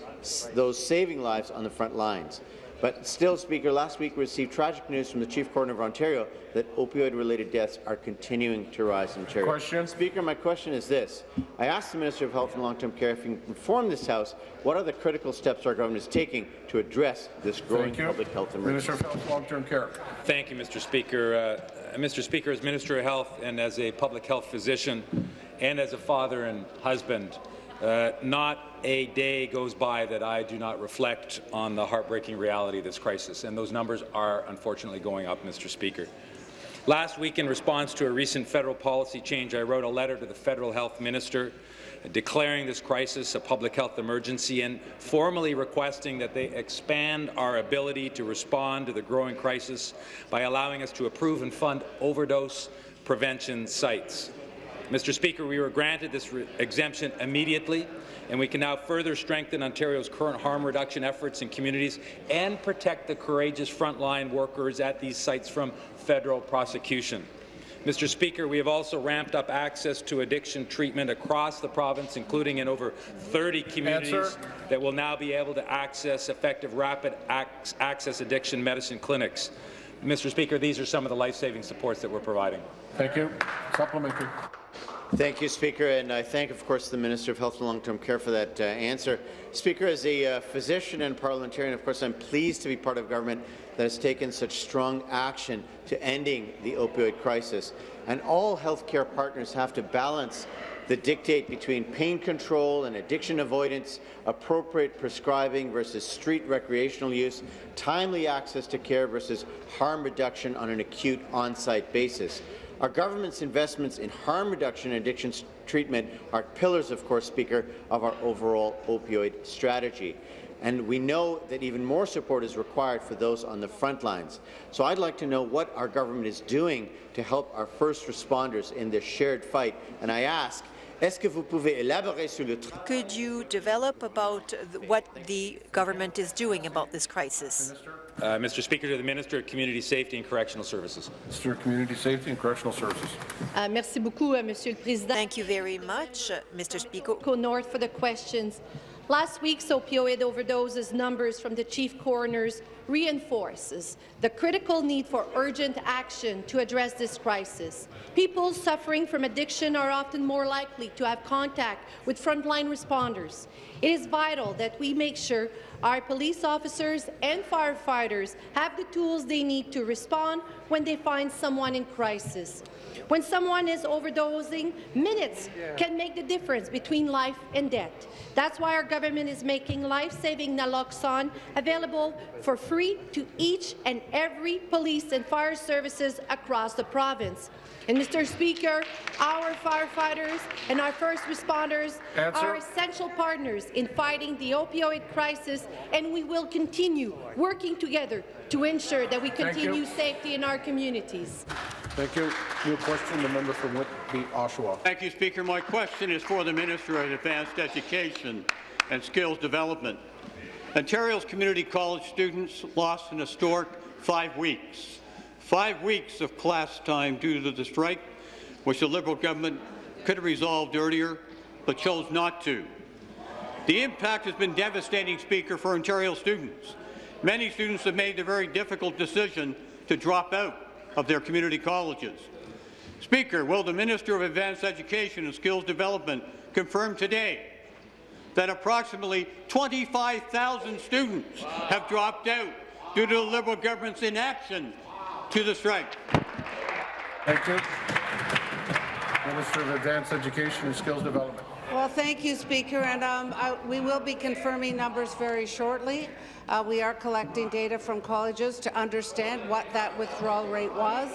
those saving lives on the front lines. But still, Speaker, last week we received tragic news from the Chief Coroner of Ontario that opioid-related deaths are continuing to rise in Ontario. Question. Speaker, my question is this. I asked the Minister of Health and Long-Term Care if he can inform this House what are the critical steps our government is taking to address this growing public health emergency. Minister emergency. of Health, Long-Term Care. Thank you, Mr. Speaker. Uh, Mr. Speaker, as Minister of Health and as a public health physician and as a father and husband, uh, not a day goes by that I do not reflect on the heartbreaking reality of this crisis, and those numbers are unfortunately going up, Mr. Speaker. Last week, in response to a recent federal policy change, I wrote a letter to the federal health minister declaring this crisis a public health emergency and formally requesting that they expand our ability to respond to the growing crisis by allowing us to approve and fund overdose prevention sites. Mr. Speaker, we were granted this exemption immediately, and we can now further strengthen Ontario's current harm reduction efforts in communities and protect the courageous frontline workers at these sites from federal prosecution. Mr. Speaker, we have also ramped up access to addiction treatment across the province, including in over 30 communities Answer. that will now be able to access effective rapid ac access addiction medicine clinics. Mr. Speaker, these are some of the life-saving supports that we're providing. Thank you. Supplementary. Thank you, Speaker, and I thank, of course, the Minister of Health and Long-Term Care for that uh, answer. Speaker, as a uh, physician and parliamentarian, of course, I'm pleased to be part of government that has taken such strong action to ending the opioid crisis. And all healthcare partners have to balance the dictate between pain control and addiction avoidance, appropriate prescribing versus street recreational use, timely access to care versus harm reduction on an acute on-site basis. Our government's investments in harm reduction and addiction treatment are pillars, of course, Speaker, of our overall opioid strategy. And we know that even more support is required for those on the front lines. So I'd like to know what our government is doing to help our first responders in this shared fight. And I ask, Est-ce que vous pouvez élaborer sur le Could you develop about what the government is doing about this crisis? Uh, Mr. Speaker, to the Minister of Community Safety and Correctional Services. Mr. Community Safety and Correctional Services. Uh, merci beaucoup, uh, Monsieur le Président. Thank you very much, uh, Mr. Speaker. Go North for the questions. Last week's opioid overdoses numbers from the chief coroners reinforces the critical need for urgent action to address this crisis. People suffering from addiction are often more likely to have contact with frontline responders. It is vital that we make sure our police officers and firefighters have the tools they need to respond when they find someone in crisis. When someone is overdosing, minutes can make the difference between life and death. That's why our government is making life-saving naloxone available for free to each and every police and fire services across the province. And Mr. Speaker, our firefighters and our first responders Answer. are essential partners in fighting the opioid crisis, and we will continue working together to ensure that we continue safety in our communities. Thank you. New question, the member from Whitby, Oshawa. Thank you, Speaker. My question is for the Minister of Advanced Education and Skills Development. Ontario's community college students lost an historic five weeks. Five weeks of class time due to the strike, which the Liberal government could have resolved earlier, but chose not to. The impact has been devastating, Speaker, for Ontario students. Many students have made the very difficult decision to drop out of their community colleges. Speaker, will the Minister of Advanced Education and Skills Development confirm today that approximately 25,000 students have dropped out due to the Liberal government's inaction to the strike? Thank you. Minister of Advanced Education and Skills Development. Well, thank you, Speaker, and um, I, we will be confirming numbers very shortly. Uh, we are collecting data from colleges to understand what that withdrawal rate was.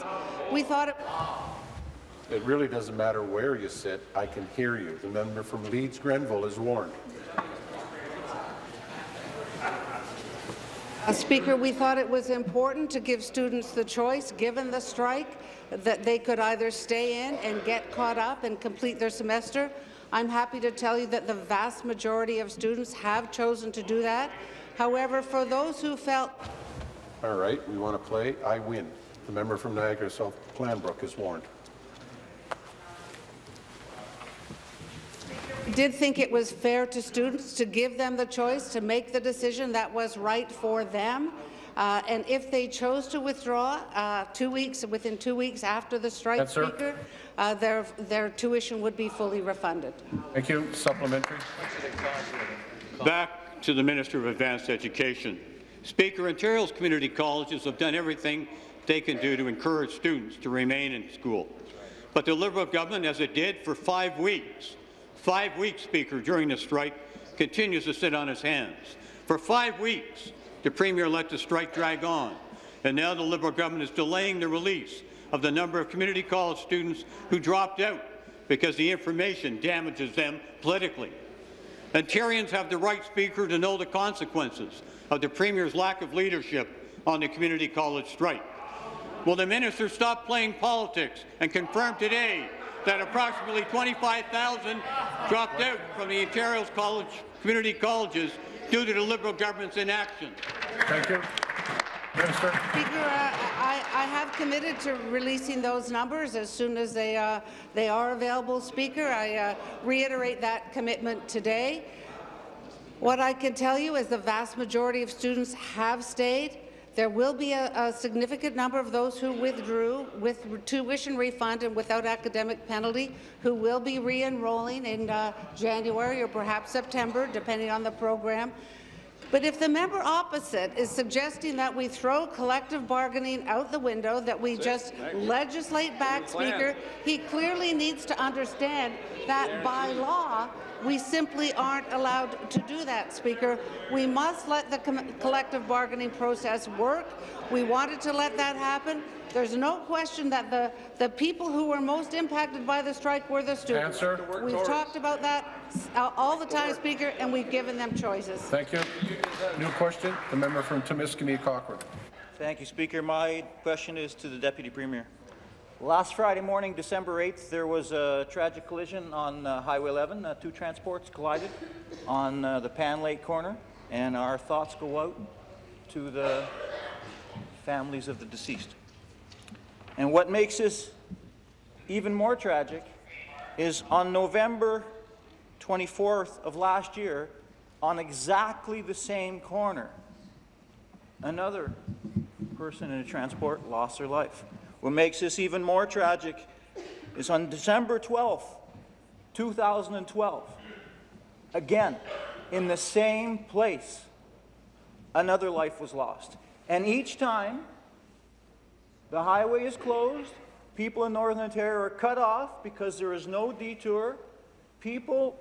We thought it. It really doesn't matter where you sit. I can hear you. The member from Leeds Grenville is warned. Uh, Speaker, we thought it was important to give students the choice, given the strike, that they could either stay in and get caught up and complete their semester. I'm happy to tell you that the vast majority of students have chosen to do that. However, for those who felt All right, we want to play. I win. The member from Niagara South Glanbrook is warned. did think it was fair to students to give them the choice to make the decision that was right for them. Uh, and if they chose to withdraw uh, two weeks within two weeks after the strike, Yes, sir. Speaker, uh, their their tuition would be fully refunded. Thank you. Supplementary. Back to the Minister of Advanced Education. Speaker, Ontario's community colleges have done everything they can do to encourage students to remain in school. But the Liberal government, as it did for five weeks, five weeks, Speaker, during the strike, continues to sit on its hands. For five weeks, the Premier let the strike drag on, and now the Liberal government is delaying the release of the number of community college students who dropped out because the information damages them politically. Ontarians have the right, Speaker, to know the consequences of the Premier's lack of leadership on the community college strike. Will the minister stop playing politics and confirm today that approximately 25,000 dropped out from the Ontario's college, community colleges due to the Liberal government's inaction? Thank you. Minister. Speaker, uh, I, I have committed to releasing those numbers as soon as they, uh, they are available, Speaker. I uh, reiterate that commitment today. What I can tell you is the vast majority of students have stayed. There will be a, a, significant number of those who withdrew with tuition refund and without academic penalty who will be re-enrolling in uh, January or perhaps September, depending on the program. But if the member opposite is suggesting that we throw collective bargaining out the window, that we just legislate back, Speaker, he clearly needs to understand that by law, we simply aren't allowed to do that, Speaker. We must let the collective bargaining process work. We wanted to let that happen. There's no question that the, the people who were most impacted by the strike were the students. Answer. We've talked about that all the time, Speaker, and we've given them choices. Thank you. New question, the member from Timiskaming Cochrane. Thank you, Speaker. My question is to the Deputy Premier. Last Friday morning, December 8th, there was a tragic collision on uh, Highway 11. Uh, two transports collided on uh, the Pan Lake corner, and our thoughts go out to the families of the deceased. And what makes this even more tragic is on November 24th of last year, on exactly the same corner, another person in a transport lost their life. What makes this even more tragic is on December 12th, 2012, again, in the same place, another life was lost. And each time, the highway is closed. People in Northern Ontario are cut off because there is no detour. People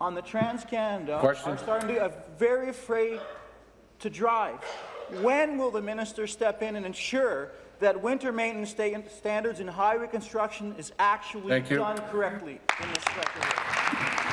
on the Trans-Canada are starting to be very afraid to drive. When will the minister step in and ensure that winter maintenance standards in highway construction is actually done correctly in this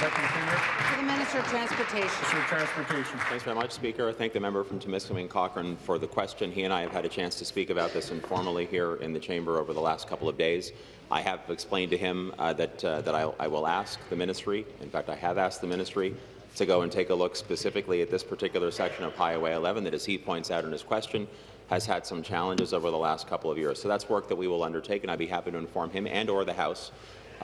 stretch To the Minister of Transportation. Minister of Transportation. Thanks very much, Speaker. I thank the member from Timiskaming Cochrane for the question. He and I have had a chance to speak about this informally here in the chamber over the last couple of days. I have explained to him uh, that, uh, that I, I will ask the ministry, in fact, I have asked the ministry to go and take a look specifically at this particular section of Highway 11 that, as he points out in his question, has had some challenges over the last couple of years. So that's work that we will undertake, and I'd be happy to inform him and or the House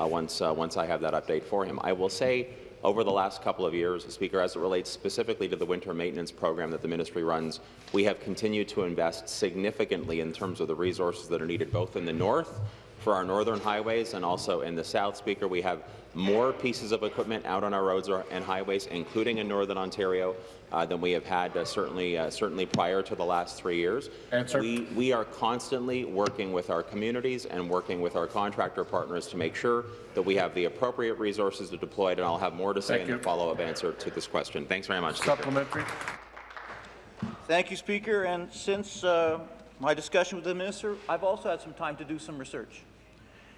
once, uh, once I have that update for him. I will say over the last couple of years, Speaker, as it relates specifically to the winter maintenance program that the ministry runs, we have continued to invest significantly in terms of the resources that are needed both in the north for our northern highways and also in the south, Speaker. We have more pieces of equipment out on our roads and highways, including in northern Ontario, uh, than we have had uh, certainly uh, certainly prior to the last three years. Answer. We, we are constantly working with our communities and working with our contractor partners to make sure that we have the appropriate resources to deploy, and I'll have more to say Thank in you. the follow-up answer to this question. Thanks very much. Supplementary. Speaker. Thank you, Speaker. And since uh, my discussion with the minister, I've also had some time to do some research.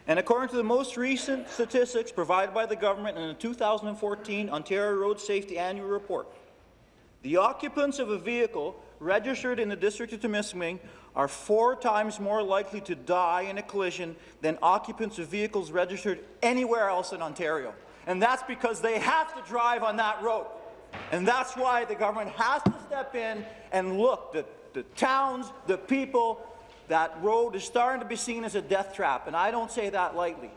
And according to the most recent statistics provided by the government in the 2014 Ontario Road Safety Annual Report, the occupants of a vehicle registered in the District of Timiskaming are four times more likely to die in a collision than occupants of vehicles registered anywhere else in Ontario. And that's because they have to drive on that road. And that's why the government has to step in and look, the, the towns, the people, that road is starting to be seen as a death trap, and I don't say that lightly.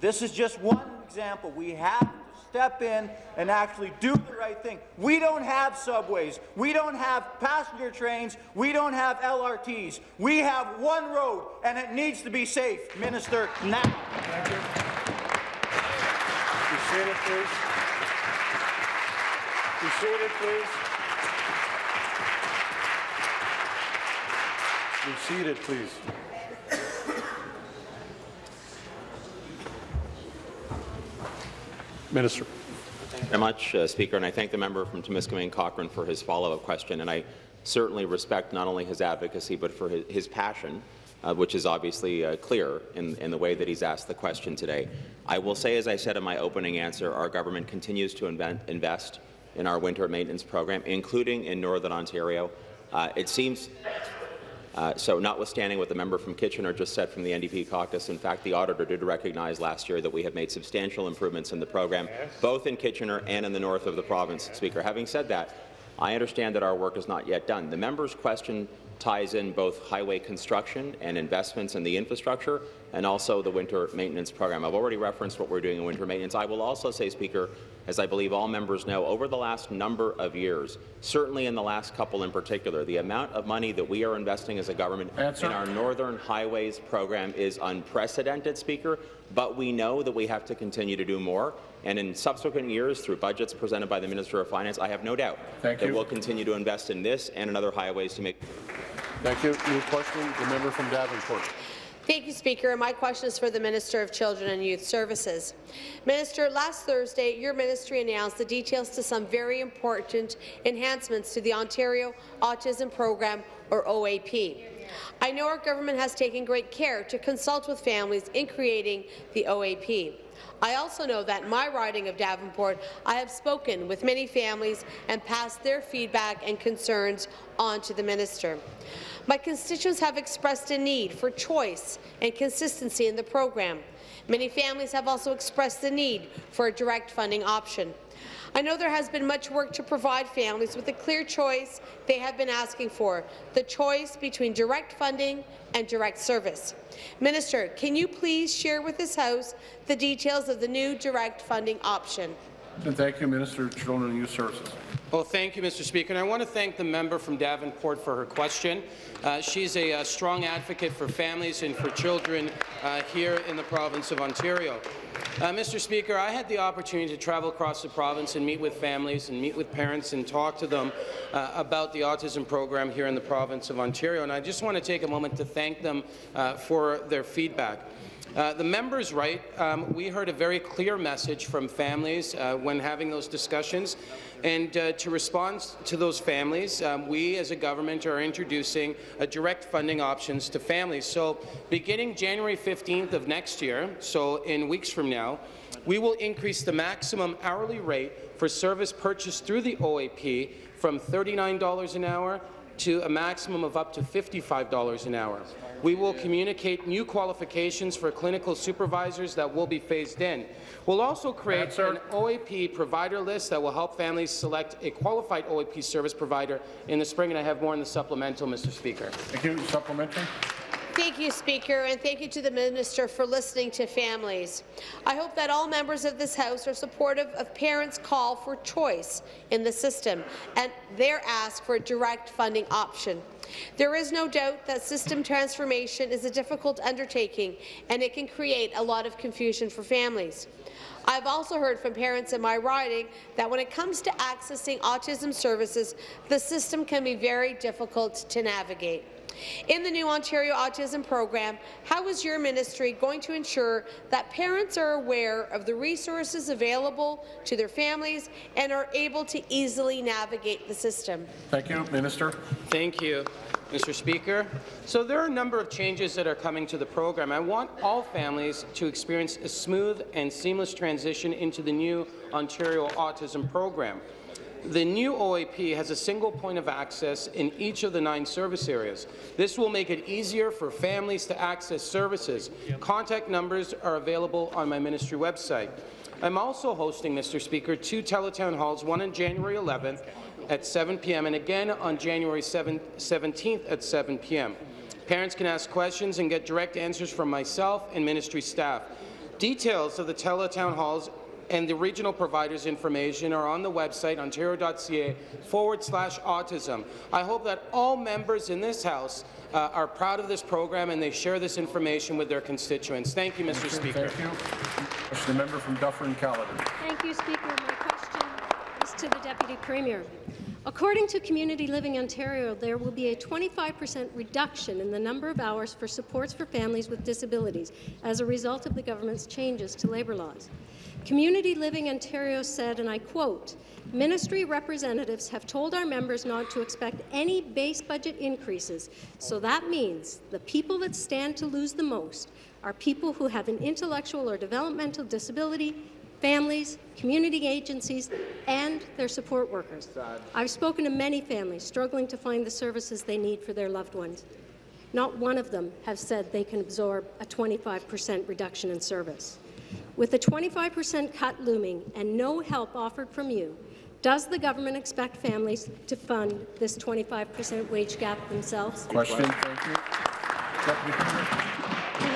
This is just one example. We have to step in and actually do the right thing. We don't have subways. We don't have passenger trains. We don't have LRTs. We have one road, and it needs to be safe. Minister, now. Thank you. Be seated, please. Be seated, please. Be seated, please. Minister. Thank you very much, uh, Speaker, and I thank the member from Timiskaming Cochrane for his follow-up question, and I certainly respect not only his advocacy but for his, his passion uh, which is obviously uh, clear in, in the way that he's asked the question today. I will say, as I said in my opening answer, our government continues to invent, invest in our winter maintenance program, including in Northern Ontario. Uh, it seems uh, so notwithstanding what the member from Kitchener just said from the NDP caucus, in fact, the auditor did recognize last year that we have made substantial improvements in the program, both in Kitchener and in the north of the province, Speaker. Having said that, I understand that our work is not yet done. The member's question ties in both highway construction and investments in the infrastructure and also the winter maintenance program. I've already referenced what we're doing in winter maintenance. I will also say, Speaker, as I believe all members know, over the last number of years, certainly in the last couple in particular, the amount of money that we are investing as a government Answer. in our Northern Highways program is unprecedented, Speaker, but we know that we have to continue to do more. And in subsequent years, through budgets presented by the Minister of Finance, I have no doubt Thank that you. we'll continue to invest in this and in other highways to make. Thank you. New question, the member from Davenport. Thank you, Speaker. My question is for the Minister of Children and Youth Services. Minister, last Thursday, your ministry announced the details to some very important enhancements to the Ontario Autism Program, or OAP. I know our government has taken great care to consult with families in creating the OAP. I also know that in my riding of Davenport, I have spoken with many families and passed their feedback and concerns on to the minister. My constituents have expressed a need for choice and consistency in the program. Many families have also expressed the need for a direct funding option. I know there has been much work to provide families with a clear choice they have been asking for, the choice between direct funding and direct service. Minister, can you please share with this House the details of the new direct funding option? And thank you, Minister of Children and Youth Services. Well, thank you, Mr. Speaker. And I want to thank the member from Davenport for her question. Uh, she's a, a, strong advocate for families and for children uh, here in the province of Ontario. Uh, Mr. Speaker, I had the opportunity to travel across the province and meet with families and meet with parents and talk to them uh, about the autism program here in the province of Ontario. And I just want to take a moment to thank them uh, for their feedback. Uh, the member's right. Um, we heard a very clear message from families uh, when having those discussions. And uh, to respond to those families, um, we as a government are introducing direct funding options to families. So beginning January 15th of next year, so in weeks from now, we will increase the maximum hourly rate for service purchased through the OAP from $39 an hour to a maximum of up to $55 an hour. We will communicate new qualifications for clinical supervisors that will be phased in. We'll also create an OAP provider list that will help families select a qualified OAP service provider in the spring, and I have more in the supplemental, Mr. Speaker. Thank you. Supplementary. Thank you, Speaker, and thank you to the Minister for listening to families. I hope that all members of this House are supportive of parents' call for choice in the system and their ask for a direct funding option. There is no doubt that system transformation is a difficult undertaking, and it can create a lot of confusion for families. I've also heard from parents in my riding that when it comes to accessing autism services, the system can be very difficult to navigate. In the new Ontario Autism Program, how is your ministry going to ensure that parents are aware of the resources available to their families and are able to easily navigate the system? Thank you, Minister. Thank you. Mr. Speaker. So there are a number of changes that are coming to the program. I want all families to experience a smooth and seamless transition into the new Ontario Autism Program. The new OAP has a single point of access in each of the nine service areas. This will make it easier for families to access services. Contact numbers are available on my ministry website. I'm also hosting, Mr. Speaker, two teletown halls, one on January 11th at 7 p.m. and again on January 7, 17th at 7 p.m. Parents can ask questions and get direct answers from myself and ministry staff. Details of the teletown halls and the regional providers' information are on the website ontario.ca forward slash autism. I hope that all members in this House uh, are proud of this program and they share this information with their constituents. Thank you, Mr. Thank Speaker. Thank you. The member from Dufferin-Caledon. Thank you, Speaker. My question is to the Deputy Premier. According to Community Living Ontario, there will be a 25% reduction in the number of hours for supports for families with disabilities as a result of the government's changes to labour laws. Community Living Ontario said, and I quote, Ministry representatives have told our members not to expect any base budget increases, so that means the people that stand to lose the most are people who have an intellectual or developmental disability, families, community agencies, and their support workers. I've spoken to many families struggling to find the services they need for their loved ones. Not one of them has said they can absorb a 25% reduction in service. With a 25% cut looming and no help offered from you, does the government expect families to fund this 25% wage gap themselves? Question. Thank you.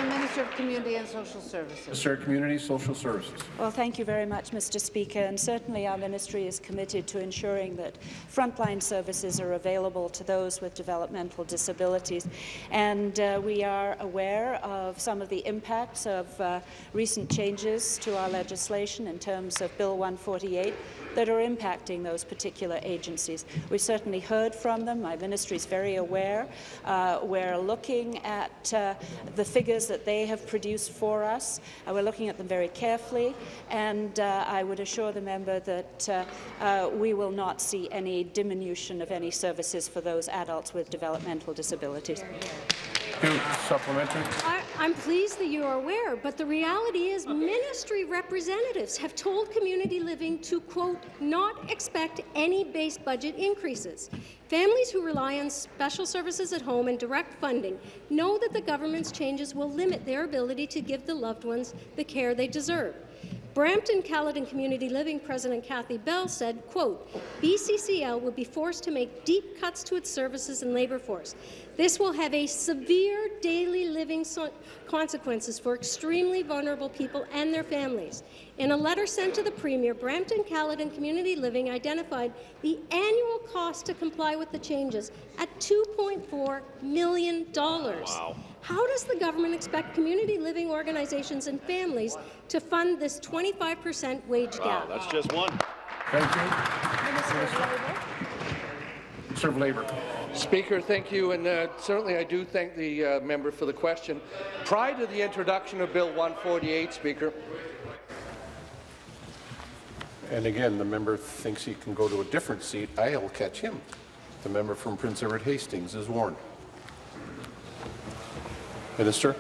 Deputy To the Minister of Community and Social Services. Minister of Community Social Services. Well, thank you very much, Mr. Speaker. And certainly our ministry is committed to ensuring that frontline services are available to those with developmental disabilities. And uh, we are aware of some of the impacts of uh, recent changes to our legislation in terms of Bill 148 that are impacting those particular agencies. We've certainly heard from them. My ministry is very aware. Uh, we're looking at uh, the figures that they have produced for us. Uh, we're looking at them very carefully, and uh, I would assure the member that uh, uh, we will not see any diminution of any services for those adults with developmental disabilities. Supplementary. I, I'm pleased that you are aware, but the reality is ministry representatives have told community living to, quote, not expect any base budget increases. Families who rely on special services at home and direct funding know that the government's changes will limit their ability to give the loved ones the care they deserve. Brampton Caledon Community Living President Kathy Bell said, quote, BCCL will be forced to make deep cuts to its services and labour force. This will have a severe daily living so consequences for extremely vulnerable people and their families. In a letter sent to the Premier, Brampton Caledon Community Living identified the annual cost to comply with the changes at $2.4 million. Wow. How does the government expect community living organizations and families to fund this 25% wage Wow, gap? that's just one. Thank you. Minister of Labour. Speaker, thank you, and uh, certainly I do thank the uh, member for the question. Prior to the introduction of Bill 148, Speaker, And again, the member thinks he can go to a different seat. I'll catch him. The member from Prince Edward Hastings is warned. Minister.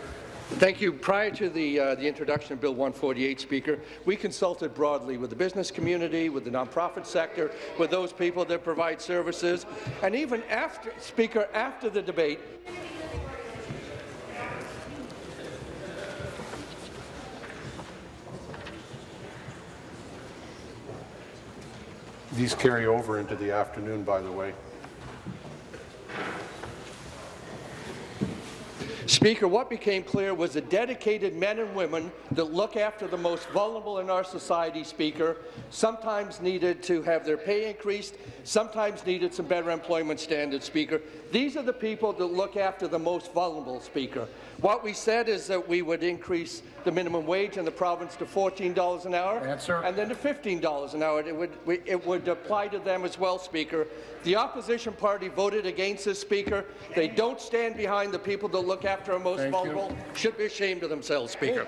Thank you. Prior to the, uh, the introduction of Bill 148, Speaker, we consulted broadly with the business community, with the nonprofit sector, with those people that provide services, and even after, Speaker, after the debate, These carry over into the afternoon, by the way. Speaker, what became clear was the dedicated men and women that look after the most vulnerable in our society, Speaker, sometimes needed to have their pay increased, sometimes needed some better employment standards, Speaker. These are the people that look after the most vulnerable, Speaker. What we said is that we would increase the minimum wage in the province to $14 an hour, Answer. and then to $15 an hour. It would, we, it would apply to them as well, Speaker. The opposition party voted against this, Speaker. They don't stand behind the people that look after our most Thank you. vulnerable. Should be ashamed of themselves, Speaker.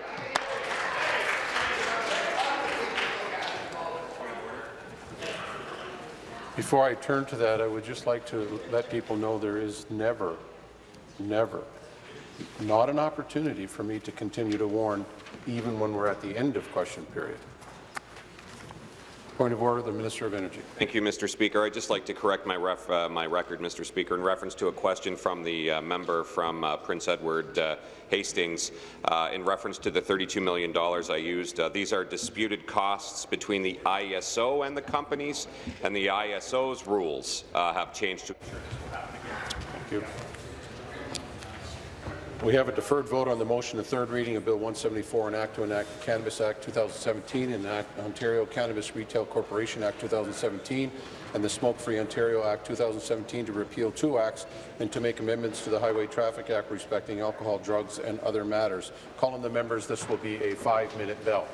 Before I turn to that, I would just like to let people know there is never, never, not an opportunity for me to continue to warn, even when we're at the end of question period. Point of order, the Minister of Energy. Thank you, Mr. Speaker. I'd just like to correct my, ref, uh, my record, Mr. Speaker, in reference to a question from the uh, member from uh, Prince Edward uh, Hastings uh, in reference to the $32 million I used. Uh, these are disputed costs between the ISO and the companies, and the ISO's rules have changed to. Thank you. We have a deferred vote on the motion of third reading of Bill 174, an act to enact the Cannabis Act 2017 and Act Ontario Cannabis Retail Corporation Act 2017 and the Smoke-Free Ontario Act 2017 to repeal two acts and to make amendments to the Highway Traffic Act respecting alcohol, drugs, and other matters. Calling the members, this will be a five-minute bell.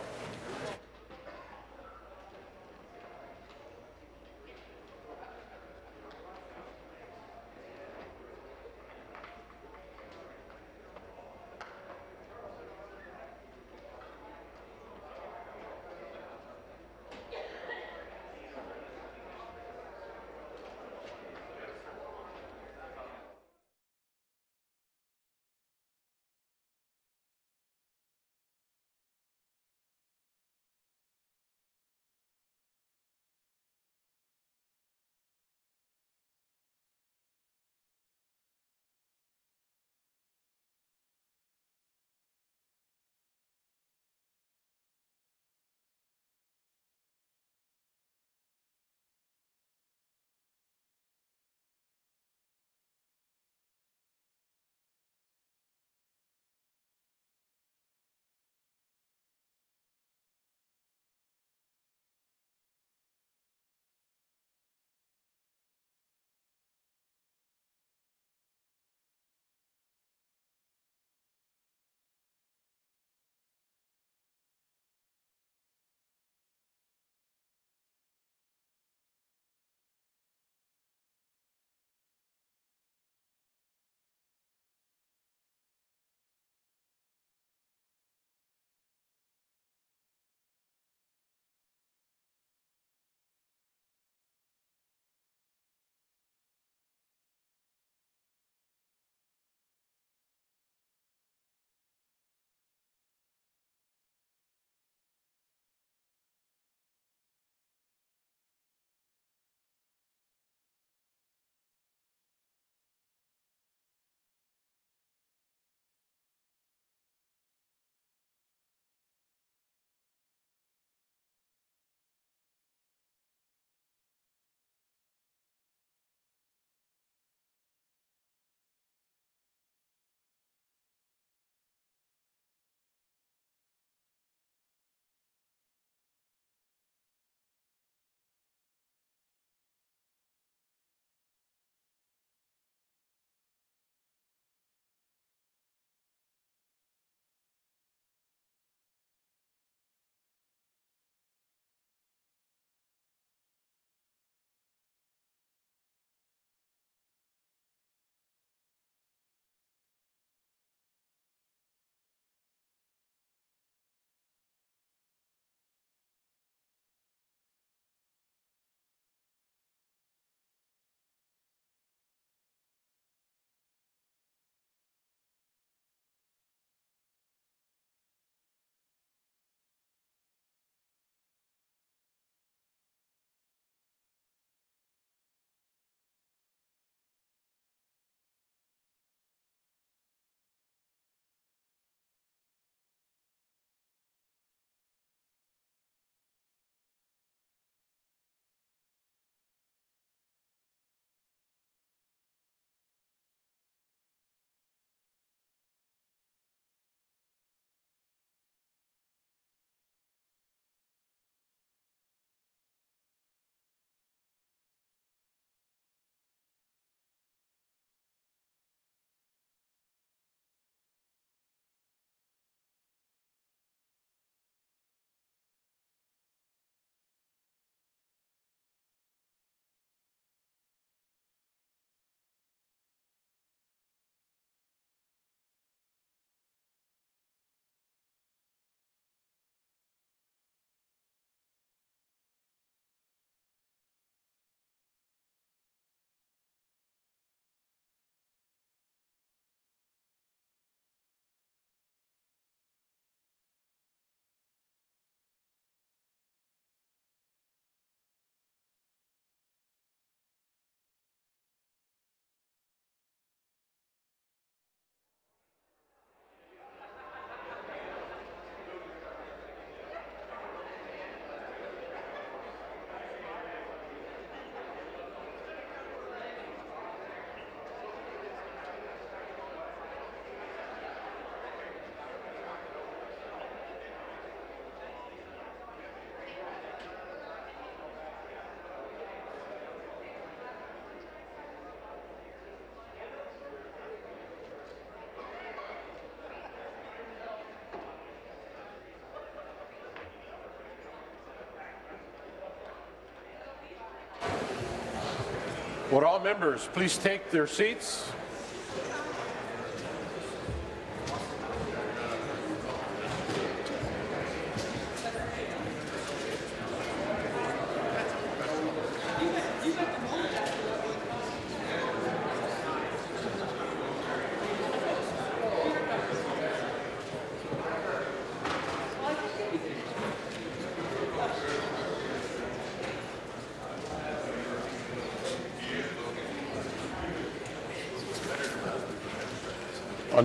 Would all members please take their seats?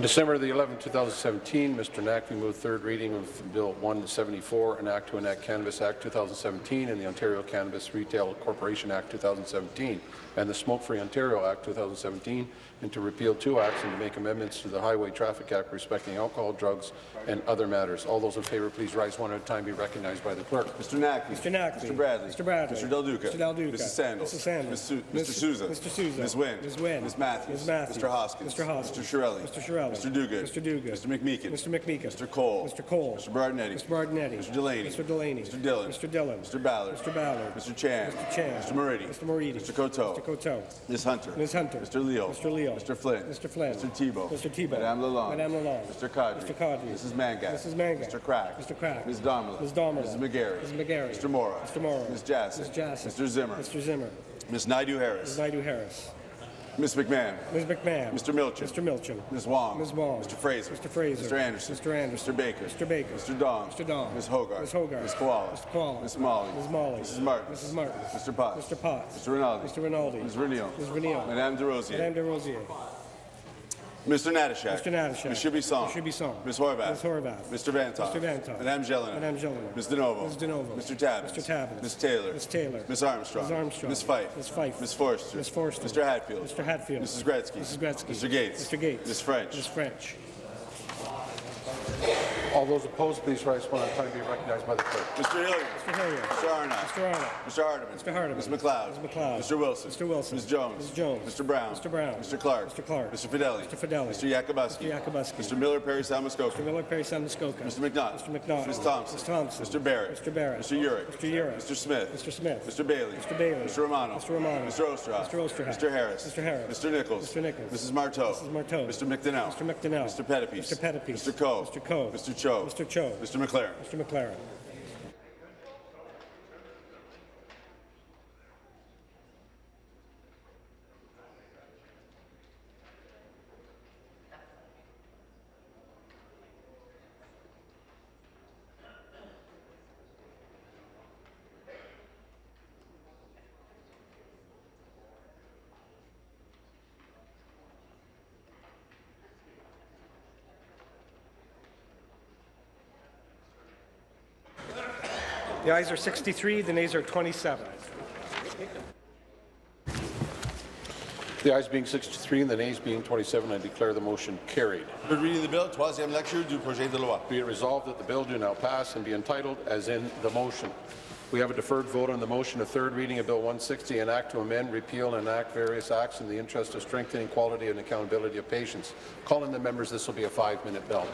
December the 11th, 2017, Mr. Naqvi moved third reading of Bill 174, an act to enact Cannabis Act 2017 and the Ontario Cannabis Retail Corporation Act 2017 and the Smoke-Free Ontario Act 2017, and to repeal two acts and to make amendments to the Highway Traffic Act respecting alcohol, drugs, and other matters. All those in favour, please rise one at a time. Be recognized by the clerk. Mr. Naqvi. Mr. Naqvi. Mr. Bradley. Mr. Bradley. Mr. Del Duca. Mr. Del Duca. Mrs. Sandals. Mrs. Sandals. Mr. Su- Mr. Sousa. Mr. Sousa. Ms. Wynne. Ms. Wynne. Ms. Matthews. Ms. Matthews. Mr. Hoskins. Mr. Hoskins. Mr. Chiarelli. Mr. Chiarelli. Mr. Duguid. Mr. Duguid. Mr. McMeekin. Mr. McMeekin. Mr. Colle. Mr. Colle. Mr. Berardinetti. Mr. Berardinetti. Mr. Delaney. Mr. Delaney. Mr. Dhillon. Mr. Dhillon. Mr. Ballard. Mr. Ballard. Mr. Chan. Mr. Chan. Mr. Moridi. Mr. Moridi. Mr. Coteau. Mr. Coteau. Ms. Hunter. Ms. Hunter. Mr. Leal. Mr. Leal. Mr. Flynn. Mr. Flynn. Mr. Thibeault. Mr. Thibeault. Madame Lalonde. Madame Lalonde. Mr. Qaadri. Mr. Qaadri. Mrs. Mangat. Mrs. Mangat. Mr. Crack. Mr. Crack. Ms. Damerla. Ms. Damerla. Mrs. McGarry. Ms. McGarry. Mr. Mauro. Mr. Mauro. Ms. Jaczek. Ms. Jaczek. Mr. Zimmer. Mr. Zimmer. Ms. Naidoo-Harris. Ms. Naidoo-Harris. Ms. McMahon. Ms. McMahon. Mr. Milczyn. Mr. Milczyn. Ms. Wong. Ms. Wong. Mr. Fraser. Mr. Fraser. Mr. Anderson. Mr. Anderson. Mr. Baker. Mr. Baker. Mr. Dong. Mr. Dong. Ms. Hoggarth. Ms. Hoggarth. Ms. Kiwala. Mr. Kiwala. Ms. Malhi. Ms. Malhi. Mrs. Martin. Mrs. Martin. Mr. Potts. Mr. Potts. Mr. Rinaldi. Mr. Rinaldi. Ms. Vernile. Ms. Vernile. Madame Des Rosiers. Madame Des Rosiers. Mr. Natyshak. Mr. Natyshak. Ms. Shibisong. Ms. Shibisong. Ms. Horwath. Ms. Horwath. Mr. Vanthof. Mr. Vanthof. Madame Gélinas. Madame Gélinas. Ms. DiNovo. Ms. DiNovo. Mr. Tabuns. Mr. Tabuns. Ms. Taylor. Ms. Taylor. Ms. Armstrong. Ms. Armstrong. Ms. Fife. Ms. Fife. Ms. Forster. Ms. Forster. Mr. Hatfield. Mr. Hatfield. Mrs. Gretzky. Mrs. Gretzky. Mr. Gates. Mr. Gates. Ms. French. Ms. French. All those opposed, please rise one at a time. Be recognized by the clerk. Mr. Hillier. Mr. Hillier. Mr. Arnott. Mr. Arnott. Mr. Hardeman. Mr. Hardeman. Ms. MacLeod. Ms. MacLeod. Mr. Wilson. Mr. Wilson. Ms. Jones. Ms. Jones. Mr. Brown. Mr. Brown. Mr. Clark. Mr. Clark. Mr. Fedeli. Mr. Fedeli. Mr. Yakabuski. Mr. Yakabuski. Mr. Miller Parry Sound-Muskoka. Mr. Miller Parry Sound-Muskoka. Mr. McNaught. Mr. McNaught. Ms. Thompson. Ms. Thompson. Mr. Barrett. Mr. Barrett. Mr. Yurek. Mr. Yurek. Mr. Smith. Mr. Smith. Mr. Bailey. Mr. Bailey. Mr. Romano. Mr. Romano. Mr. Oosterhoff. Mr. Oosterhoff. Mr. Harris. Mr. Harris. Mr. Nicholls. Mr. Nicholls. Mrs. Martow. Mrs. Martow. Mr. McDonell. Mr. McDonell. Mr. Pettapiece. Mr. Pettapiece. Mr. Coe. Mr. Coe. Mr. Cho. Mr. Cho. Mr. MacLaren. Mr. MacLaren. The ayes are 63, the nays are 27. The ayes being 63 and the nays being 27, I declare the motion carried. Third reading of the bill, troisième lecture du projet de loi. Be it resolved that the bill do now pass and be entitled as in the motion. We have a deferred vote on the motion of third reading of Bill 160, an act to amend, repeal, and enact various acts in the interest of strengthening quality and accountability of patients. Calling the members, this will be a five-minute bill.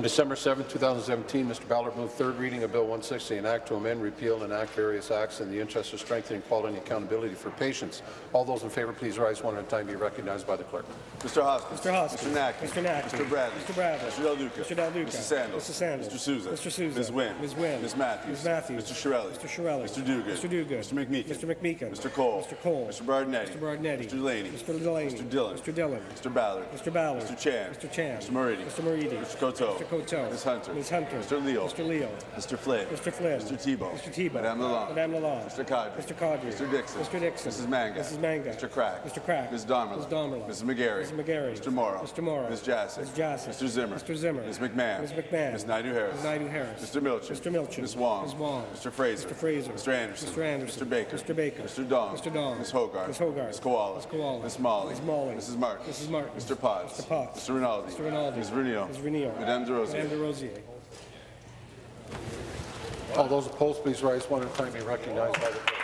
On December 7, 2017, Mr. Ballard moved third reading of Bill 160, an act to amend, repeal, and enact various acts in the interest of strengthening quality and accountability for patients. All those in favour, please rise one at a time. Be recognized by the clerk. Mr. Hoskins. Mr. Hoskins. Mr. Naqvi. Mr. Naqvi. Mr. Bradley. Mr. Bradley. Mr. Del Duca. Mr. Del Duca. Mrs. Sandals. Mrs. Sandals. Mr. Sousa. Mr. Sousa. Ms. Wynne. Ms. Wynne. Ms. Matthews. Ms. Matthews. Mr. Chiarelli. Mr. Chiarelli. Mr. Duguid. Mr. Duguid. Mr. McMeekin. Mr. McMeekin. Mr. Colle. Mr. Colle. Mr. Berardinetti. Mr. Berardinetti. Mr. Delaney. Mr. Delaney. Mr. Dhillon. Mr. Dhillon. Mr. Ballard. Mr. Ballard. Mr. Chan. Mr. Chan. Mr. Moridi. Mr. Moridi. Mr. Coteau. Coteau. Mr. Coteau. Ms. Hunter. Ms. Hunter. Mr. Leal. Mr. Leal. Mr. Flynn. Mr. Flynn. Mr. Thibeault. Mr. Thibeault. Madame Lalonde. Madame Lalonde. Mr. Qaadri. Mr. Qaadri. Mr. Dickson. Mr. Dickson. Mrs. Mangat. Mrs. Mangat. Mr. Crack. Mr. Crack. Ms. Damerla. Ms. Damerla. Mrs. McGarry. Mrs. McGarry. Mr. Mauro. Mr. Mauro. Ms. Jaczek. Ms. Jaczek. Mr. Zimmer. Mr. Zimmer. Ms. McMahon. Ms. McMahon. Ms. Naidoo-Harris. Ms. Naidoo-Harris. Mr. Milczyn. Mr. Milczyn. Ms. Wong. Ms. Wong. Mr. Fraser. Mr. Fraser. Mr. Anderson. Mr. Anderson. Mr. Baker. Mr. Baker. Mr. Dong. Mr. Dong. Ms. Hoggarth. Ms. Hoggarth. Ms. Kiwala. Ms. Kiwala. Ms. Malhi. Ms. Malhi. Mrs. Martin. Mrs. Martin. Mr. Potts. Mr. Potts. Mr. Rinaldi. Mr. Rinaldi. Ms. Vernile. Ms. Vernile. Madame Rosiers. Madame Des Rosiers. All those opposed, please rise one at a time. Be recognized by the Mr.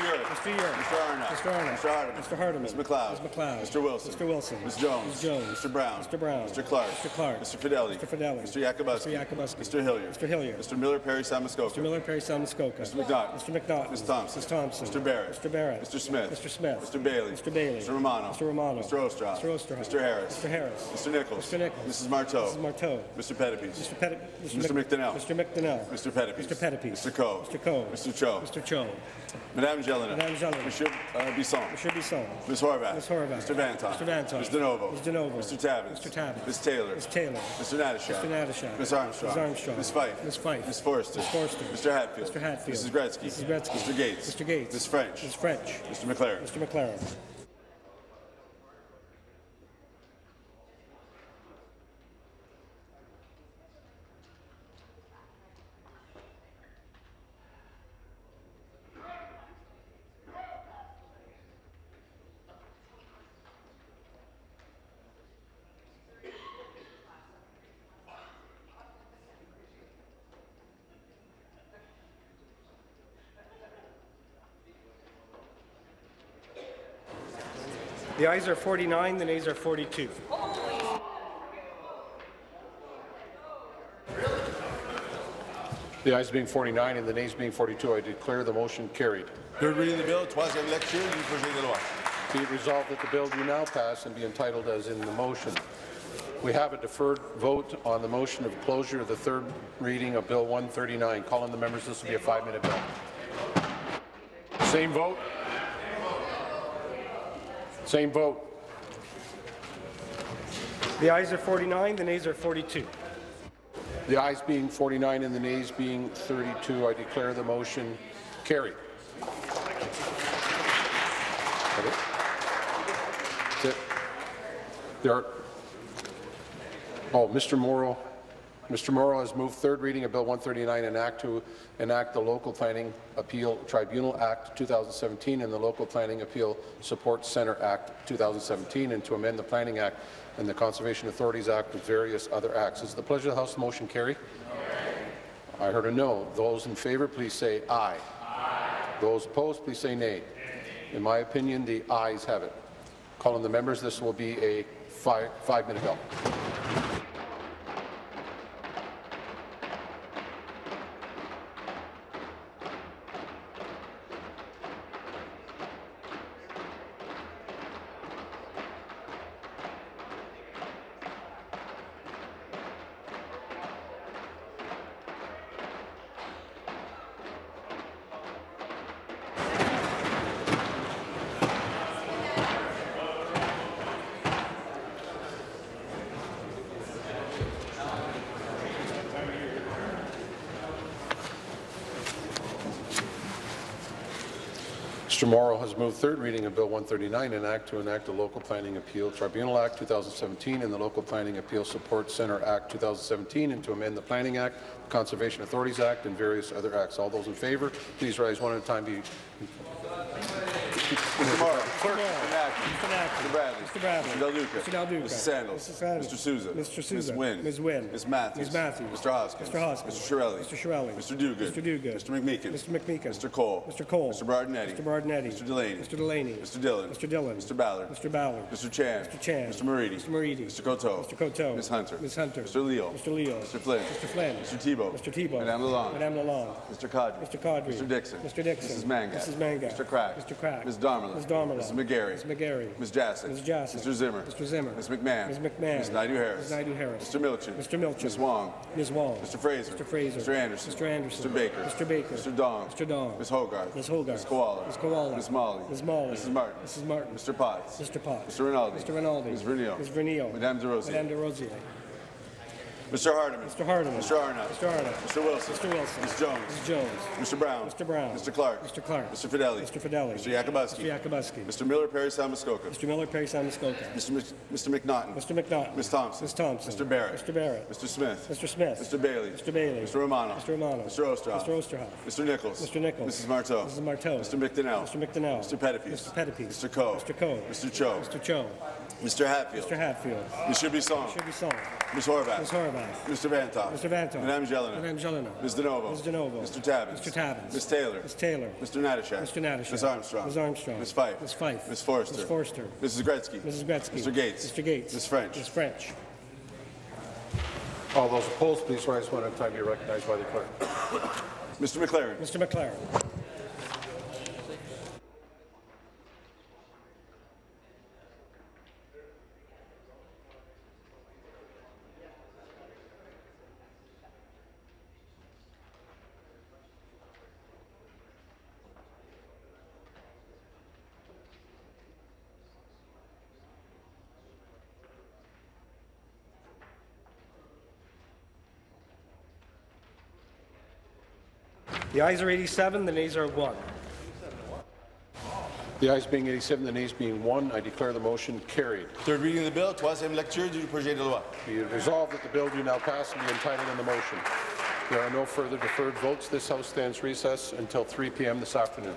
Yurek. Mr. Yurek. Mr. Arnott. Mr. Arnott. Mr. Hardeman. Mr. Hardeman. Ms. MacLeod. Ms. MacLeod. Mr. Wilson. Mr. Wilson. Ms. Jones. Ms. Jones. Mr. Brown. Mr. Brown. Mr. Clark. Mr. Clark. Mr. Fedeli. Mr. Fedeli. Mr. Yakabuski. Mr. Yakabuski. Mr. Hillier. Mr. Hillier. Mr. Miller Parry Sound-Muskoka. Mr. Miller Parry Sound-Muskoka. Mr. McNaught. Mr. McNaught. Ms. Thompson. Ms. Thompson. Mr. Barrett. Mr. Barrett. Mr. Smith. Mr. Smith. Mr. Bailey. Mr. Bailey. Mr. Romano. Mr. Romano. Mr. Oosterhoff. Mr. Oosterhoff. Mr. Harris. Mr. Harris. Mr. Nicholls. Mr. Nicholls. Mrs. Martow. Mrs. Martow. Mr. Pettapiece. Mr. Pettit. Mr. Mc- McDonell. Mr. McDonell. Mr. Pettapiece. Mr. Pettapiece. Mr. Coe. Mr. Coe. Mr. Cho. Mr. Cho. Madame Gélinas. Madame Gélinas. Monsieur uh, Bisson. Monsieur Bisson. Ms. Horwath. Ms. Horwath. Mr. Vanthof. Mr. Vanthof. Ms. DiNovo. Ms. DiNovo. Mr. Tabuns. Mr. Tabuns. Ms. Taylor. Ms. Taylor. Mr. Natyshak. Mr. Natyshak. Ms. Armstrong. Ms. Armstrong. Ms. Fife. Ms. Fife. Ms. Forster. Ms. Forster. Mr. Hatfield. Mr. Hatfield. Mrs. Gretzky. Mrs. Gretzky. Mr. Gates. Mr. Gates. Ms. French. Ms. French. Mr. MacLaren. Mr. MacLaren. The ayes are 49, the nays are 42. The ayes being 49 and the nays being 42, I declare the motion carried. Third reading of the bill, troisième lecture du projet de loi. Be it resolved that the bill do now pass and be entitled as in the motion. We have a deferred vote on the motion of closure of the third reading of Bill 139. Calling the members, this will be a five-minute bill. Same vote. Same vote. The ayes are 49, the nays are 42. The ayes being 49 and the nays being 32, I declare the motion carried. That it? That's it. There are, oh, Mr. Mauro, Mr. Mauro has moved third reading of Bill 139 and act to enact the Local Planning Appeal Tribunal Act 2017 and the Local Planning Appeal Support Center Act 2017 and to amend the Planning Act and the Conservation Authorities Act with various other acts. Is the pleasure of the House motion carry? I heard a no. Those in favour, please say aye. Those opposed, please say nay. In my opinion, the ayes have it. Calling the members, this will be a five, five-minute bill. Mr. third reading of Bill 139, an act to enact the Local Planning Appeal Tribunal Act 2017 and the Local Planning Appeal Support Center Act 2017, and to amend the Planning Act, the Conservation Authorities Act, and various other acts. All those in favour, please rise one at a time. Be Mr. Mauro. Clerk. Mr. Naqvi. Mr. Mr. Bradley. Mr. Bradley. Mr. Del Duca. Mr. Del Duca. Mrs. Sandals. Mrs. Sandals. Mr. Sousa. Mr. Sousa. Ms. Wynne. Ms. Wynne. Ms. Matthews. Ms. Matthews. Mr. Hoskins. Mr. Hoskins. Mr. Chiarelli. Mr. Chiarelli. Mr. Duguid. Mr. Duguid. Mr. McMeekin. Mr. McMeekin. Mr. Colle. Mr. Colle. Mr. Berardinetti. Mr. Berardinetti. Mr. Delaney. Mr. Delaney. Mr. Dhillon. Mr. Dhillon. Mr. Ballard. Mr. Ballard. Mr. Chan. Mr. Chan. Mr. Moridi. Mr. Moridi. Mr. Coteau. Mr. Coteau. Ms. Hunter. Ms. Hunter. Mr. Leal. Mr. Leal. Mr. Flynn. Mr. Flynn. Mr. Thibeault. Mr. Thibeault. Madame Lalonde. Madame Lalonde. Mr. Qaadri. Mr. Qaadri. Mr. Dickson. Mr. Dickson. Mrs. Mangat. Mrs. Mangat. Mr. Crack. Mr. Crack. Ms. Damerla. Ms. Damerla. Mrs. McGarry. Ms. McGarry. Ms. Jaczek. Ms. Jaczek. Mr. Zimmer. Mr. Zimmer. Ms. McMahon. Ms. McMahon. Ms. Naidoo-Harris. Ms. Naidoo-Harris. Mr. Milczyn. Mr. Milczyn. Ms. Wong. Ms. Wong. Mr. Fraser. Mr. Fraser. Mr. Anderson. Mr. Anderson. Mr. Baker. Mr. Baker. Mr. Dong. Mr. Dong. Ms. Hoggarth. Ms. Hoggarth. Ms. Kiwala. Ms. Kiwala. Ms. Malhi. Ms. Malhi. Mrs. Martin. Mrs. Martin. Mr. Potts. Mr. Potts. Mr. Rinaldi. Mr. Rinaldi. Ms. Vernile. Ms. Vernile. Madame Des Rosiers. Madame Des Rosiers. Mr. Hardeman. Mr. Hardeman. Mr. Arnott. Mr. Arnott. Mr. Wilson. Mr. Wilson. Ms. Jones. Ms. Jones. Mr. Brown. Mr. Brown. Mr. Clark. Mr. Clark. Mr. Fedeli. Mr. Fedeli. Mr. Yakabuski. Mr. Yakabuski. Mr. Miller Parry Sound-Muskoka. Mr. Miller, Parry Sound-Muskoka. Mr. Mr. McNaughton. Mr. McNaughton. Ms. Thompson. Ms. Thompson. Mr. Barrett. Mr. Barrett. Mr. Smith. Mr. Smith. Mr. Bailey. Mr. Bailey. Mr. Romano. Mr. Romano. Mr. Oosterhoff. Mr. Oosterhoff. Mr. Nicholls. Mr. Nicholls. Mrs. Martow. Mrs. Martow. Mr. McDonell. Mr. McDonell. Mr. Pettapiece. Mr. Pettapiece. Mr. Coe. Mr. Coe. Mr. Cho. Mr. Cho. Mr. Hatfield. Mr. Hatfield. Monsieur Bisson. Should be song. Ms. Horwath. Ms. Horwath. Mr. Vanthof. Mr. Vanthof. Madame Gélinas. Madame Gélinas. Ms. DiNovo. Ms. DiNovo. Mr. Tabuns. Mr. Tabuns. Ms. Taylor. Ms. Taylor. Mr. Natyshak. Mr. Natyshak. Ms. Armstrong. Ms. Armstrong. Ms. Fife. Ms. Fife. Ms. Forster. Ms. Forster. Mrs. Gretzky. Mrs. Gretzky. Mr. Gates. Mr. Gates. Ms. French. Ms. French. All those opposed, please rise one at a time. Be recognized by the clerk. Mr. MacLaren. Mr. MacLaren. The ayes are 87, the nays are 1. The ayes being 87, the nays being 1, I declare the motion carried. Third reading of the bill, troisième lecture du projet de loi. Be it resolved that the bill do now pass and be entitled in the motion. There are no further deferred votes. This House stands recess until 3 p.m. this afternoon.